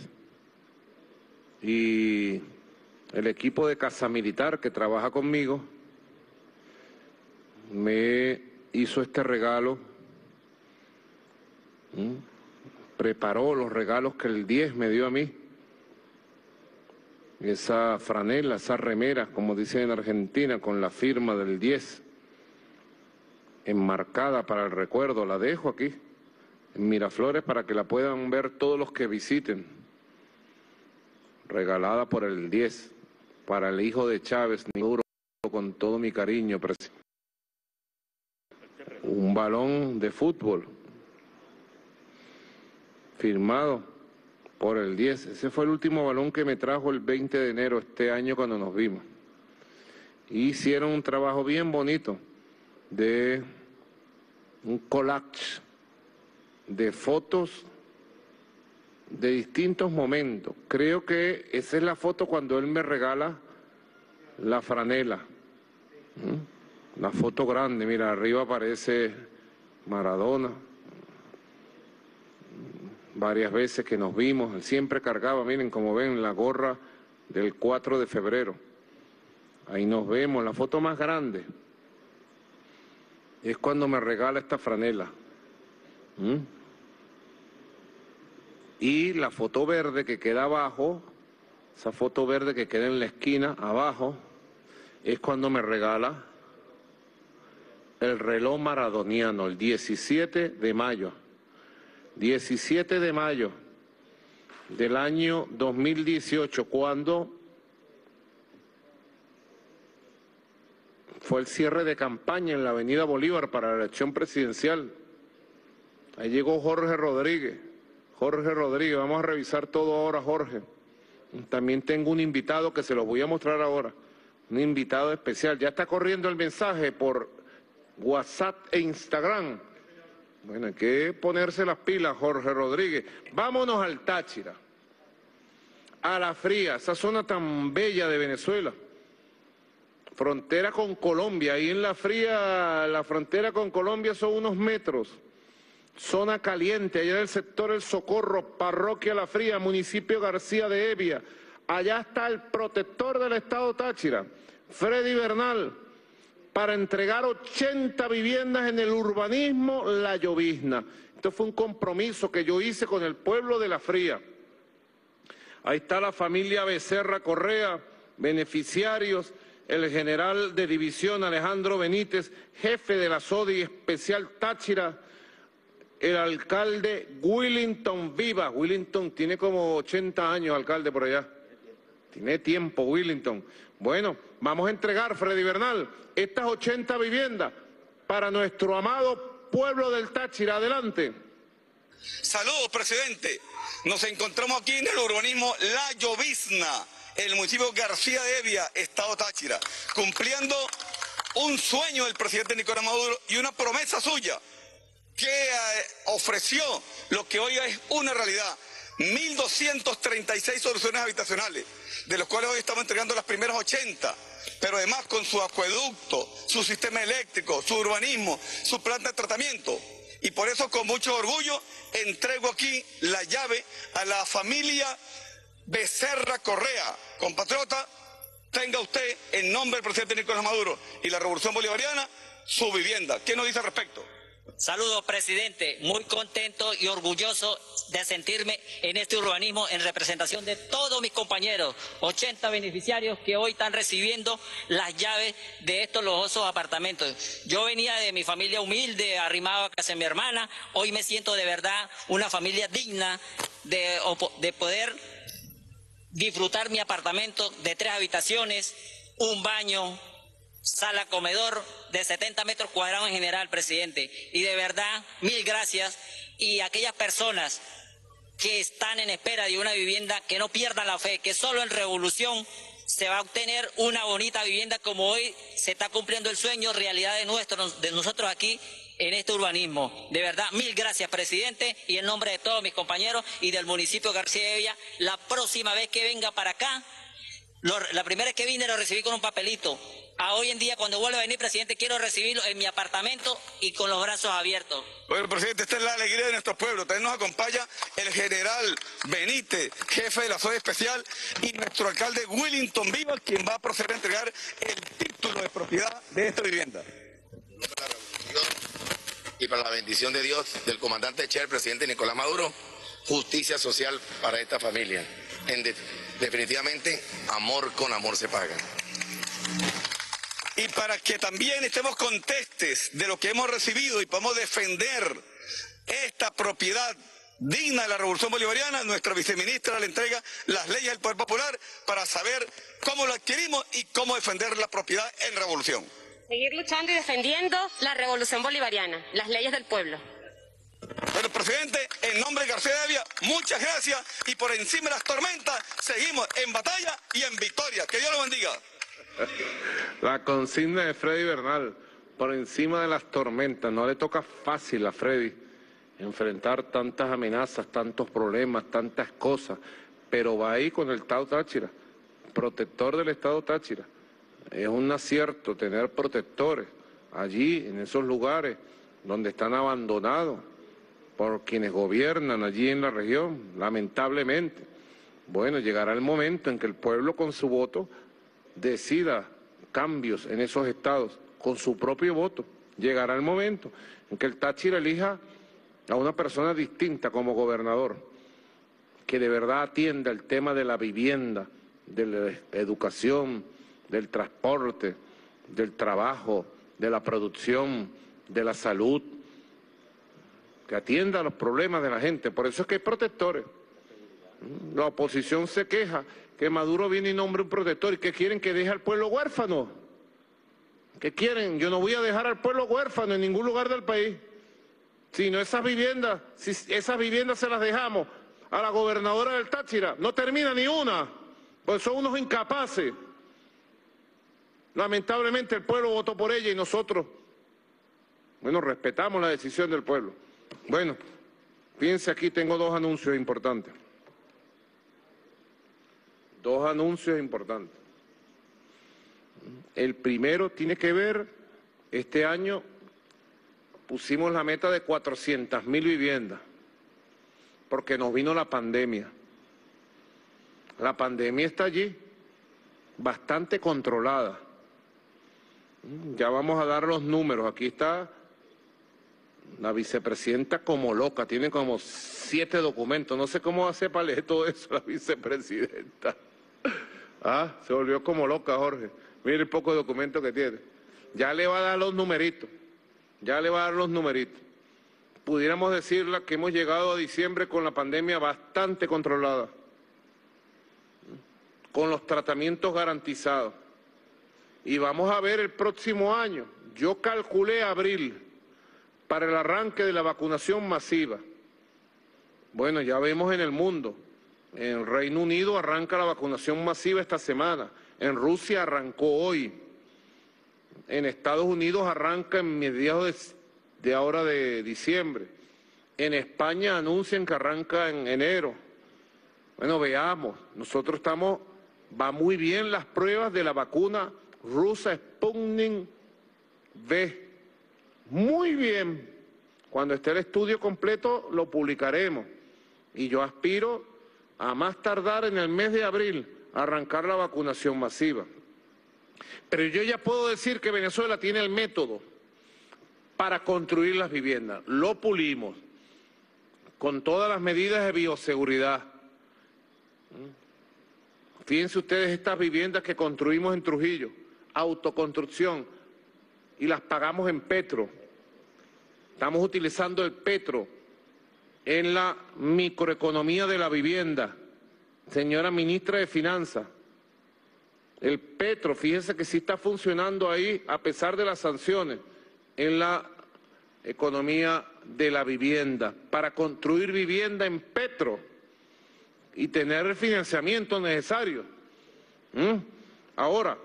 Y el equipo de Casa Militar que trabaja conmigo me hizo este regalo, preparó los regalos que el 10 me dio a mí, esa franela, esa remera, como dicen en Argentina, con la firma del 10, enmarcada para el recuerdo, la dejo aquí, en Miraflores, para que la puedan ver todos los que visiten, regalada por el 10, para el hijo de Chávez, con todo mi cariño, un balón de fútbol firmado por el 10. Ese fue el último balón que me trajo el 20 de enero este año cuando nos vimos. hicieron un trabajo bien bonito de un collage de fotos de distintos momentos. Creo que esa es la foto cuando él me regala la franela. La foto grande, mira, arriba aparece Maradona. Varias veces que nos vimos, él siempre cargaba, miren como ven, la gorra del 4 de febrero. Ahí nos vemos, la foto más grande. Es cuando me regala esta franela. Y la foto verde que queda abajo, esa foto verde que queda en la esquina, abajo, es cuando me regala el reloj maradoniano, el 17 de mayo. 17 de mayo del año 2018, cuando fue el cierre de campaña en la Avenida Bolívar para la elección presidencial. Ahí llegó Jorge Rodríguez. Jorge Rodríguez, vamos a revisar todo ahora, Jorge. También tengo un invitado que se los voy a mostrar ahora, un invitado especial. Ya está corriendo el mensaje por WhatsApp e Instagram. Bueno, hay que ponerse las pilas, Jorge Rodríguez. Vámonos al Táchira, a la Fría, esa zona tan bella de Venezuela. frontera con Colombia, ahí en la fría, la frontera con Colombia son unos metros. Zona caliente, allá en el sector El Socorro, Parroquia La Fría, municipio García de Evia. Allá está el protector del Estado Táchira, Freddy Bernal, para entregar 80 viviendas en el urbanismo La Llovizna. Esto fue un compromiso que yo hice con el pueblo de La Fría. Ahí está la familia Becerra Correa, beneficiarios, el general de división Alejandro Benítez, jefe de la SODI especial Táchira, el alcalde Willington Viva. Willington tiene como 80 años, alcalde por allá. Tiene tiempo, Willington. Bueno, vamos a entregar, Freddy Bernal, estas 80 viviendas para nuestro amado pueblo del Táchira. Adelante. Saludos, presidente. Nos encontramos aquí en el urbanismo La Llovizna, el municipio García de Evia, Estado Táchira, cumpliendo un sueño del presidente Nicolás Maduro y una promesa suya que eh, ofreció lo que hoy es una realidad. 1.236 soluciones habitacionales, de los cuales hoy estamos entregando las primeras 80, pero además con su acueducto, su sistema eléctrico, su urbanismo, su planta de tratamiento. Y por eso con mucho orgullo entrego aquí la llave a la familia Becerra Correa. Compatriota, tenga usted en nombre del presidente Nicolás Maduro y la Revolución Bolivariana su vivienda. ¿Qué nos dice al respecto? Saludos, presidente. Muy contento y orgulloso de sentirme en este urbanismo en representación de todos mis compañeros, 80 beneficiarios que hoy están recibiendo las llaves de estos lujosos apartamentos. Yo venía de mi familia humilde, arrimado a casa de mi hermana. Hoy me siento de verdad una familia digna de, de poder disfrutar mi apartamento de tres habitaciones, un baño, sala comedor de 70 metros cuadrados en general, presidente. Y de verdad, mil gracias. Y aquellas personas que están en espera de una vivienda, que no pierdan la fe, que solo en revolución se va a obtener una bonita vivienda como hoy se está cumpliendo el sueño, realidad de, nuestro, de nosotros aquí en este urbanismo. De verdad, mil gracias, presidente, y en nombre de todos mis compañeros y del municipio García de Villa, la próxima vez que venga para acá, la primera vez que vine lo recibí con un papelito. A hoy en día, cuando vuelva a venir, presidente, quiero recibirlo en mi apartamento y con los brazos abiertos. Bueno, presidente, esta es la alegría de nuestro pueblo. También nos acompaña el general Benítez, jefe de la zona especial, y nuestro alcalde Willington Viva, quien va a proceder a entregar el título de propiedad de esta vivienda. Y para la bendición de Dios, del comandante Che, el presidente Nicolás Maduro, justicia social para esta familia. En definitivamente, amor con amor se paga. Y para que también estemos contestes de lo que hemos recibido y podamos defender esta propiedad digna de la Revolución Bolivariana, nuestra viceministra le entrega las leyes del Poder Popular para saber cómo lo adquirimos y cómo defender la propiedad en revolución. Seguir luchando y defendiendo la Revolución Bolivariana, las leyes del pueblo. Bueno, presidente, en nombre de García Evia, muchas gracias y por encima de las tormentas seguimos en batalla y en victoria. Que Dios lo bendiga. La consigna de Freddy Bernal, por encima de las tormentas, no le toca fácil a Freddy enfrentar tantas amenazas, tantos problemas, tantas cosas, pero va ahí con el Estado Táchira, protector del Estado Táchira. Es un acierto tener protectores allí, en esos lugares donde están abandonados por quienes gobiernan allí en la región, lamentablemente. Bueno, llegará el momento en que el pueblo con su voto decida cambios en esos estados, con su propio voto. Llegará el momento en que el Táchira elija a una persona distinta como gobernador, que de verdad atienda el tema de la vivienda, de la educación, del transporte, del trabajo, de la producción, de la salud, que atienda los problemas de la gente. Por eso es que hay protectores. La oposición se queja que Maduro viene y nombra un protector y que quieren que deje al pueblo huérfano. ¿Qué quieren? Yo no voy a dejar al pueblo huérfano en ningún lugar del país. Sino esas viviendas, si esas viviendas se las dejamos a la gobernadora del Táchira, no termina ni una, pues son unos incapaces. Lamentablemente el pueblo votó por ella y nosotros, bueno, respetamos la decisión del pueblo. Bueno, fíjense aquí, tengo dos anuncios importantes. Dos anuncios importantes. El primero tiene que ver, este año pusimos la meta de 400 mil viviendas, porque nos vino la pandemia. La pandemia está allí, bastante controlada. Ya vamos a dar los números. Aquí está la vicepresidenta como loca, tiene como siete documentos. No sé cómo hace para leer todo eso la vicepresidenta. Ah, se volvió como loca, Jorge. Mire el poco de documentos que tiene. Ya le va a dar los numeritos. Ya le va a dar los numeritos. Pudiéramos decirle que hemos llegado a diciembre con la pandemia bastante controlada. Con los tratamientos garantizados. Y vamos a ver el próximo año. Yo calculé abril para el arranque de la vacunación masiva. Bueno, ya vemos en el mundo. En Reino Unido arranca la vacunación masiva esta semana. En Rusia arrancó hoy. En Estados Unidos arranca en mediados de, ahora de diciembre. En España anuncian que arranca en enero. Bueno, veamos. Nosotros estamos, va muy bien las pruebas de la vacuna rusa Sputnik V. Muy bien. Cuando esté el estudio completo lo publicaremos. Y yo aspiro a más tardar en el mes de abril arrancar la vacunación masiva. Pero yo ya puedo decir que Venezuela tiene el método para construir las viviendas. Lo pulimos con todas las medidas de bioseguridad. Fíjense ustedes estas viviendas que construimos en Trujillo, autoconstrucción, y las pagamos en petro. Estamos utilizando el petro en la microeconomía de la vivienda. Señora ministra de Finanzas, el petro, fíjese que sí está funcionando ahí a pesar de las sanciones en la economía de la vivienda, para construir vivienda en petro y tener el financiamiento necesario. ¿Mm? Ahora,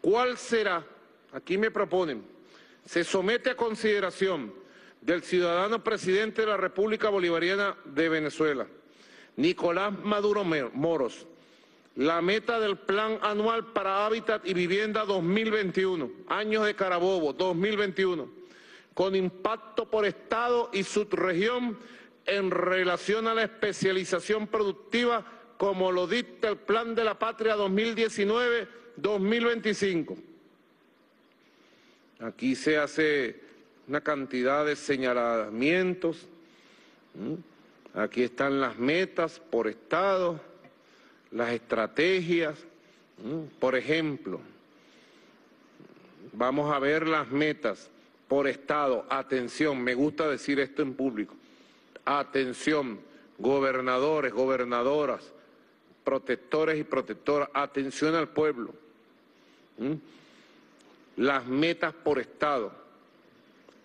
¿cuál será? Aquí me proponen, se somete a consideración del ciudadano presidente de la República Bolivariana de Venezuela, Nicolás Maduro Moros, la meta del Plan Anual para Hábitat y Vivienda 2021, años de Carabobo 2021, con impacto por Estado y subregión en relación a la especialización productiva como lo dicta el Plan de la Patria 2019-2025. Aquí se hace una cantidad de señalamientos. Aquí están las metas por Estado, las estrategias. Por ejemplo, vamos a ver las metas por Estado. Atención, me gusta decir esto en público. Atención, gobernadores, gobernadoras, protectores y protectoras, atención al pueblo. Las metas por Estado.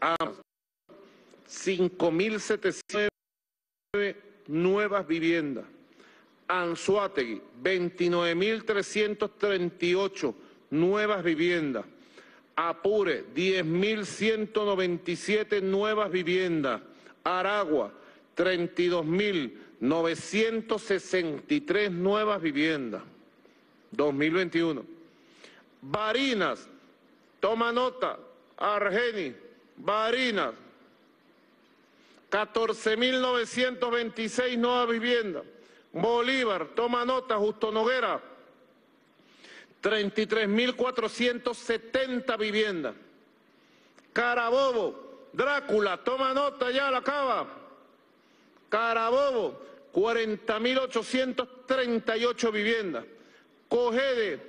5.709 nuevas viviendas. Anzuategui, 29.338 nuevas viviendas. Apure, 10.197 nuevas viviendas. Aragua, 32.963 nuevas viviendas. 2021. Barinas, toma nota, Argeni, Barinas, 14.926 nuevas viviendas. Bolívar, toma nota, Justo Noguera, 33.470 viviendas. Carabobo, Drácula, toma nota, ya la acaba. Carabobo, 40.838 viviendas. Cogede,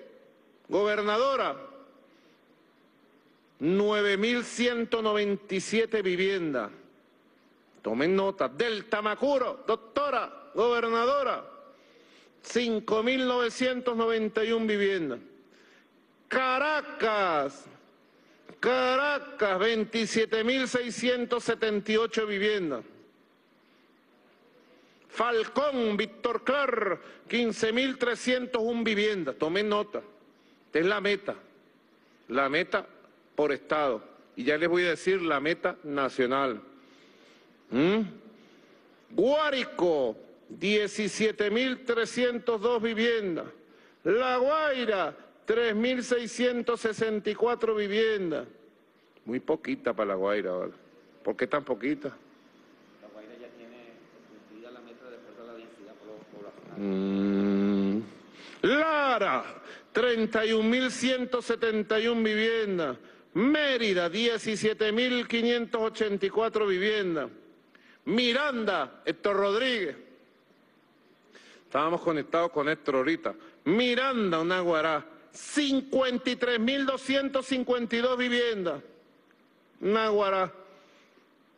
gobernadora, 9.197 viviendas. Tomen nota. Del Tamacuro, doctora, gobernadora, 5.991 viviendas. Caracas, Caracas, 27.678 viviendas. Falcón, Víctor Clar, 15.301 viviendas. Tomen nota. Esta es la meta. La meta por Estado. Y ya les voy a decir la meta nacional. ¿Mm? Guárico, 17.302 viviendas. La Guaira, 3.664 viviendas. Muy poquita para La Guaira. ¿Por qué tan poquita? La Guaira ya tiene cumplida la meta de acuerdo a la densidad poblacional. Mm. Lara, 31.171 viviendas. Mérida, 17.584 viviendas. Miranda, Héctor Rodríguez. Estábamos conectados con Héctor ahorita. Miranda, una guará, 53.252 viviendas. Una guará.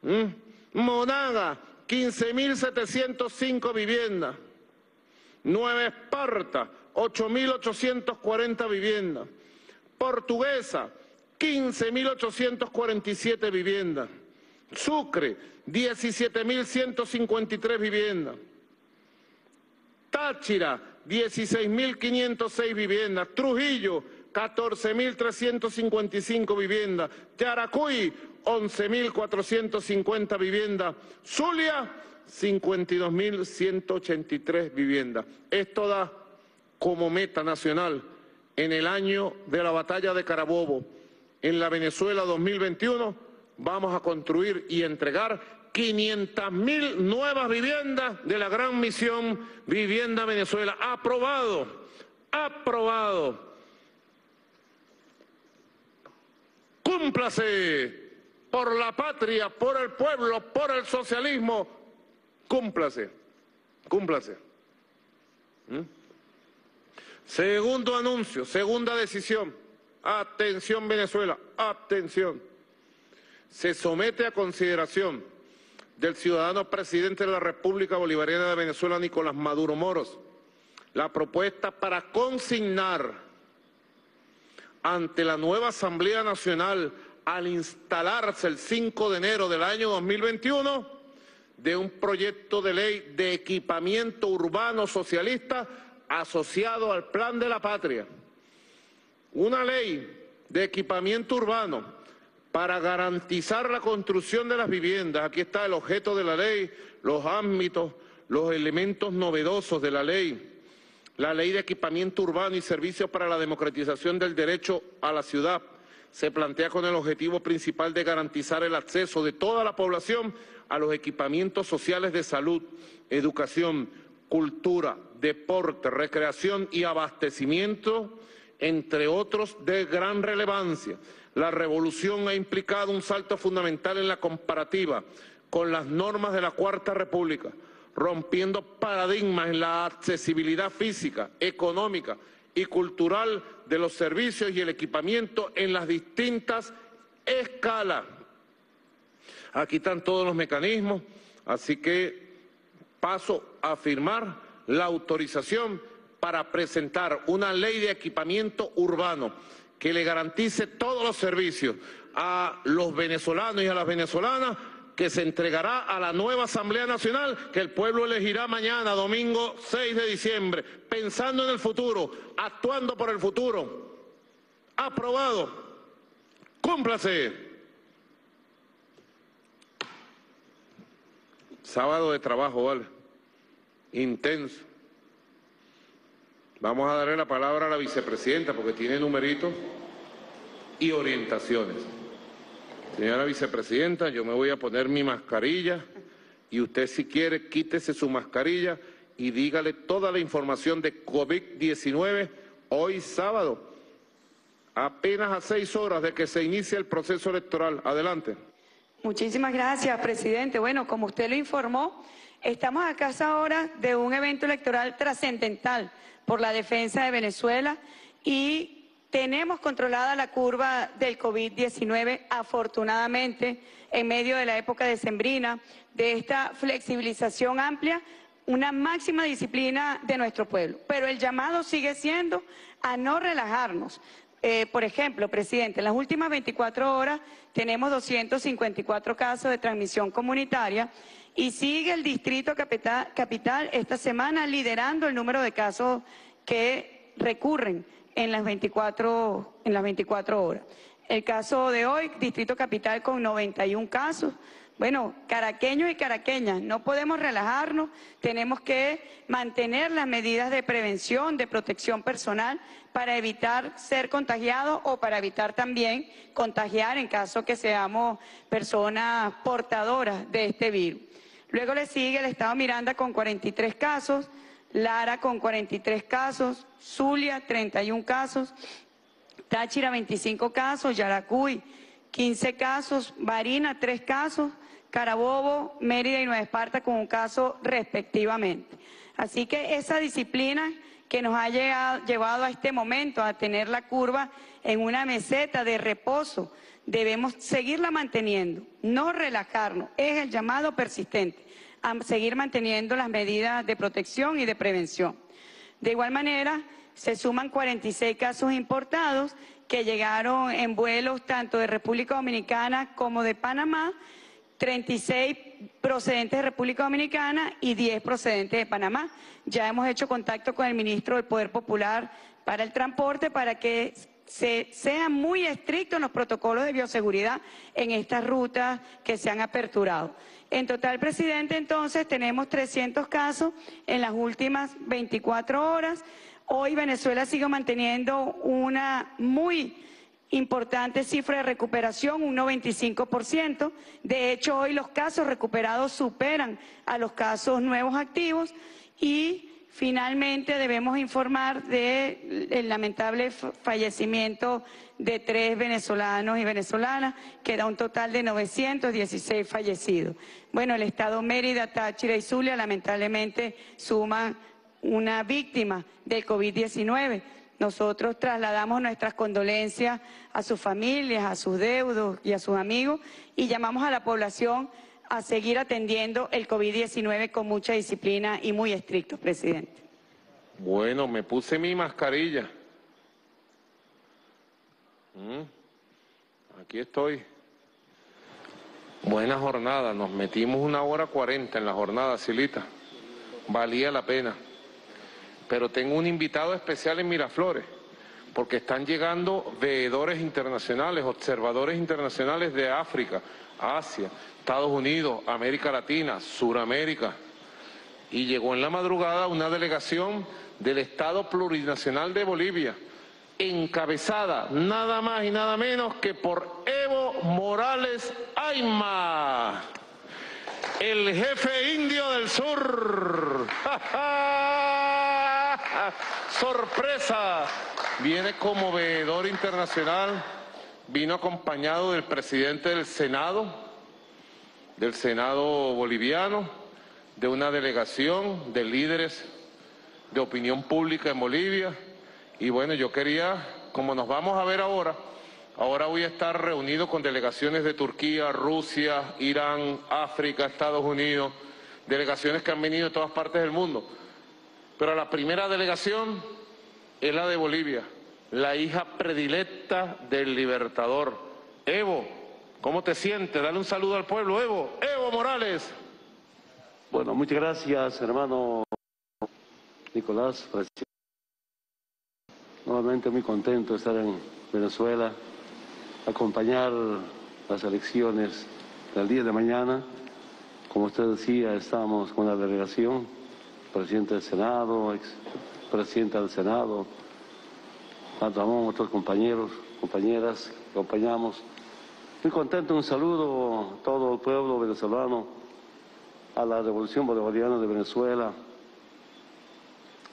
Mm. Monaga, 15.705 viviendas. Nueva Esparta, 8.840 viviendas. Portuguesa, 15.847 viviendas. Sucre, 17.153 viviendas. Táchira, 16.506 viviendas. Trujillo, 14.355 viviendas. Yaracuy, 11.450 viviendas. Zulia, 52.183 viviendas. Esto da como meta nacional en el año de la batalla de Carabobo, en la Venezuela 2021, vamos a construir y entregar 500.000 nuevas viviendas de la gran misión Vivienda Venezuela. Aprobado, aprobado. Cúmplase por la patria, por el pueblo, por el socialismo. Cúmplase, cúmplase. ¿Mm? Segundo anuncio, segunda decisión. Atención Venezuela, atención. Se somete a consideración del ciudadano presidente de la República Bolivariana de Venezuela, Nicolás Maduro Moros, la propuesta para consignar ante la nueva Asamblea Nacional al instalarse el 5 de enero del año 2021 de un proyecto de ley de equipamiento urbano socialista asociado al Plan de la Patria. Una ley de equipamiento urbano para garantizar la construcción de las viviendas. Aquí está el objeto de la ley, los ámbitos, los elementos novedosos de la ley. La ley de equipamiento urbano y servicios para la democratización del derecho a la ciudad se plantea con el objetivo principal de garantizar el acceso de toda la población a los equipamientos sociales de salud, educación, cultura, deporte, recreación y abastecimiento, entre otros de gran relevancia. La revolución ha implicado un salto fundamental en la comparativa con las normas de la Cuarta República, rompiendo paradigmas en la accesibilidad física, económica y cultural de los servicios y el equipamiento en las distintas escalas. Aquí están todos los mecanismos, así que paso a firmar la autorización para presentar una ley de equipamiento urbano que le garantice todos los servicios a los venezolanos y a las venezolanas que se entregará a la nueva Asamblea Nacional que el pueblo elegirá mañana, domingo 6 de diciembre, pensando en el futuro, actuando por el futuro. Aprobado. Cúmplase. Sábado de trabajo, ¿vale? Intenso. Vamos a darle la palabra a la vicepresidenta porque tiene numeritos y orientaciones. Señora vicepresidenta, yo me voy a poner mi mascarilla y usted si quiere quítese su mascarilla y dígale toda la información de COVID-19 hoy sábado, apenas a seis horas de que se inicie el proceso electoral. Adelante. Muchísimas gracias, presidente. Bueno, como usted lo informó, estamos a casa ahora de un evento electoral trascendental por la defensa de Venezuela y tenemos controlada la curva del COVID-19, afortunadamente, en medio de la época decembrina, de esta flexibilización amplia, una máxima disciplina de nuestro pueblo. Pero el llamado sigue siendo a no relajarnos. Eh, por ejemplo, presidente, en las últimas 24 horas tenemos 254 casos de transmisión comunitaria y sigue el Distrito Capital, esta semana liderando el número de casos que recurren en las 24, en las 24 horas. El caso de hoy, Distrito Capital con 91 casos, Bueno, caraqueños y caraqueñas, no podemos relajarnos, tenemos que mantener las medidas de prevención, de protección personal para evitar ser contagiados o para evitar también contagiar en caso que seamos personas portadoras de este virus. Luego le sigue el Estado Miranda con 43 casos, Lara con 43 casos, Zulia 31 casos, Táchira 25 casos, Yaracuy 15 casos, Barina 3 casos, Carabobo, Mérida y Nueva Esparta con un caso respectivamente. Así que esa disciplina que nos ha llevado a este momento a tener la curva en una meseta de reposo, debemos seguirla manteniendo, no relajarnos, es el llamado persistente, a seguir manteniendo las medidas de protección y de prevención. De igual manera, se suman 46 casos importados que llegaron en vuelos tanto de República Dominicana como de Panamá, 36 procedentes de República Dominicana y 10 procedentes de Panamá. Ya hemos hecho contacto con el ministro del Poder Popular para el transporte para que se, sean muy estrictos los protocolos de bioseguridad en estas rutas que se han aperturado. En total, presidente, entonces tenemos 300 casos en las últimas 24 horas. Hoy Venezuela sigue manteniendo una muy importante cifra de recuperación, un 95%. De hecho, hoy los casos recuperados superan a los casos nuevos activos y finalmente debemos informar del lamentable fallecimiento de tres venezolanos y venezolanas, que da un total de 916 fallecidos. Bueno, el Estado Mérida, Táchira y Zulia lamentablemente suman una víctima del COVID-19. Nosotros trasladamos nuestras condolencias a sus familias, a sus deudos y a sus amigos y llamamos a la población a seguir atendiendo el COVID-19 con mucha disciplina y muy estricto, presidente. Bueno, me puse mi mascarilla. Mm, aquí estoy. Buena jornada, nos metimos una hora cuarenta en la jornada, Silita. Valía la pena pero tengo un invitado especial en Miraflores, porque están llegando veedores internacionales, observadores internacionales de África, Asia, Estados Unidos, América Latina, Suramérica. Y llegó en la madrugada una delegación del Estado Plurinacional de Bolivia, encabezada nada más y nada menos que por Evo Morales Ayma, el jefe indio del sur. ¡Sorpresa! Viene como veedor internacional, vino acompañado del presidente del Senado, del Senado boliviano, de una delegación de líderes de opinión pública en Bolivia. Y bueno, yo quería, como nos vamos a ver ahora, ahora voy a estar reunido con delegaciones de Turquía, Rusia, Irán, África, Estados Unidos, delegaciones que han venido de todas partes del mundo. Pero la primera delegación es la de Bolivia, la hija predilecta del libertador. Evo, ¿cómo te sientes? Dale un saludo al pueblo, Evo. Evo Morales. Bueno, muchas gracias, hermano Nicolás. Nuevamente muy contento de estar en Venezuela, acompañar las elecciones del día de mañana. Como usted decía, estamos con la delegación presidente del Senado, ex presidenta del Senado, Ramón, otros compañeros, compañeras que acompañamos. Muy contento, un saludo a todo el pueblo venezolano, a la Revolución Bolivariana de Venezuela,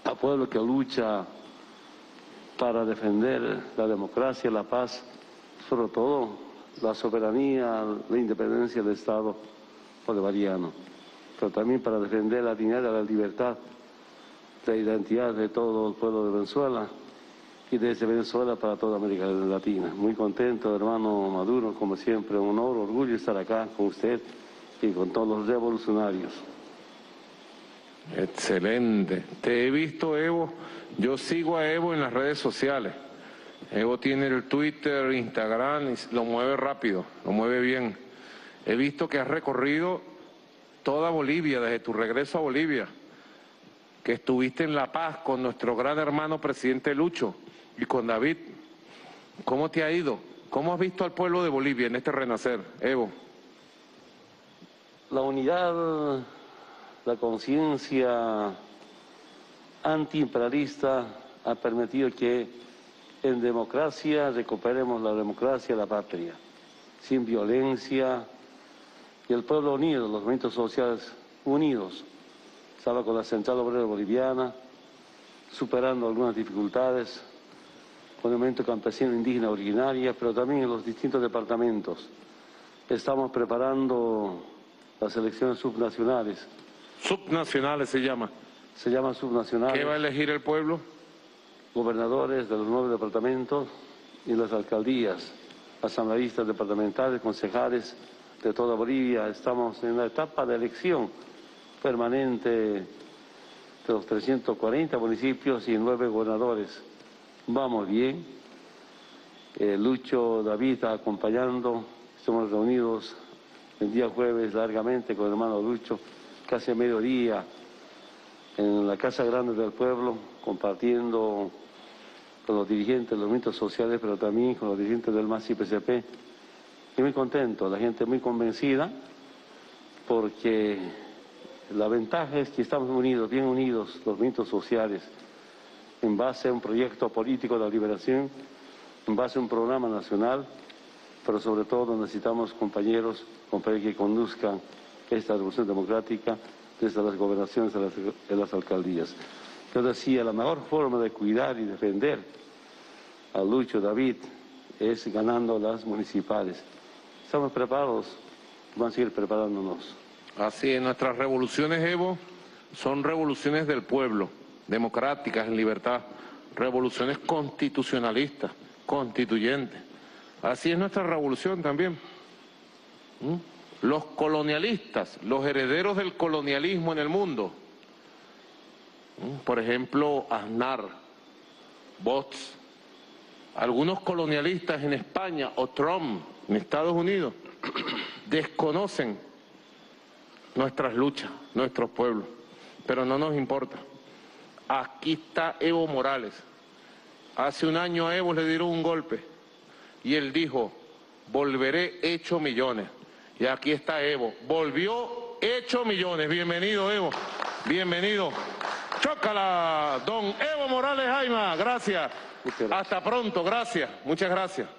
al pueblo que lucha para defender la democracia, la paz, sobre todo la soberanía, la independencia del Estado bolivariano pero también para defender la dignidad la libertad, la identidad de todo el pueblo de Venezuela y desde Venezuela para toda América Latina. Muy contento, hermano Maduro, como siempre, un honor, orgullo estar acá con usted y con todos los revolucionarios. Excelente. Te he visto, Evo. Yo sigo a Evo en las redes sociales. Evo tiene el Twitter, Instagram, y lo mueve rápido, lo mueve bien. He visto que has recorrido toda Bolivia, desde tu regreso a Bolivia, que estuviste en La Paz con nuestro gran hermano presidente Lucho y con David. ¿Cómo te ha ido? ¿Cómo has visto al pueblo de Bolivia en este renacer, Evo? la unidad, la conciencia antiimperialista ha permitido que en democracia recuperemos la democracia, la patria, sin violencia, y el pueblo unido, los movimientos sociales unidos. Estaba con la Central Obrera Boliviana, superando algunas dificultades, movimiento campesino indígena originaria, pero también en los distintos departamentos. Estamos preparando las elecciones subnacionales. Subnacionales se llama. Se llama subnacionales. ¿Qué va a elegir el pueblo? Gobernadores de los nueve departamentos y las alcaldías, asambleístas departamentales, concejales de toda Bolivia. Estamos en la etapa de elección permanente de los 340 municipios y nueve gobernadores. Vamos bien. Eh, Lucho David está acompañando. Estamos reunidos el día jueves largamente con el hermano Lucho, casi a mediodía, en la Casa Grande del Pueblo, compartiendo con los dirigentes de los movimientos sociales, pero también con los dirigentes del MAS y PCP. Y muy contento, la gente muy convencida, porque la ventaja es que estamos unidos, bien unidos, los movimientos sociales, en base a un proyecto político de liberación, en base a un programa nacional, pero sobre todo necesitamos compañeros, compañeros que conduzcan esta revolución democrática desde las gobernaciones a las alcaldías. Yo decía, la mejor forma de cuidar y defender a Lucho David es ganando las municipales. Estamos preparados, vamos a seguir preparándonos. Así es, nuestras revoluciones, Evo, son revoluciones del pueblo, democráticas, en libertad, revoluciones constitucionalistas, constituyentes. Así es nuestra revolución también. ¿Mm? Los colonialistas, los herederos del colonialismo en el mundo, ¿Mm? por ejemplo, Aznar, Bots, algunos colonialistas en España o Trump en Estados Unidos desconocen nuestras luchas, nuestros pueblos, pero no nos importa. Aquí está Evo Morales. Hace un año a Evo le dieron un golpe y él dijo, volveré hecho millones. Y aquí está Evo, volvió hecho millones. Bienvenido Evo, bienvenido. Chócala, don Evo Morales Jaima, gracias. Hasta pronto, gracias, muchas gracias.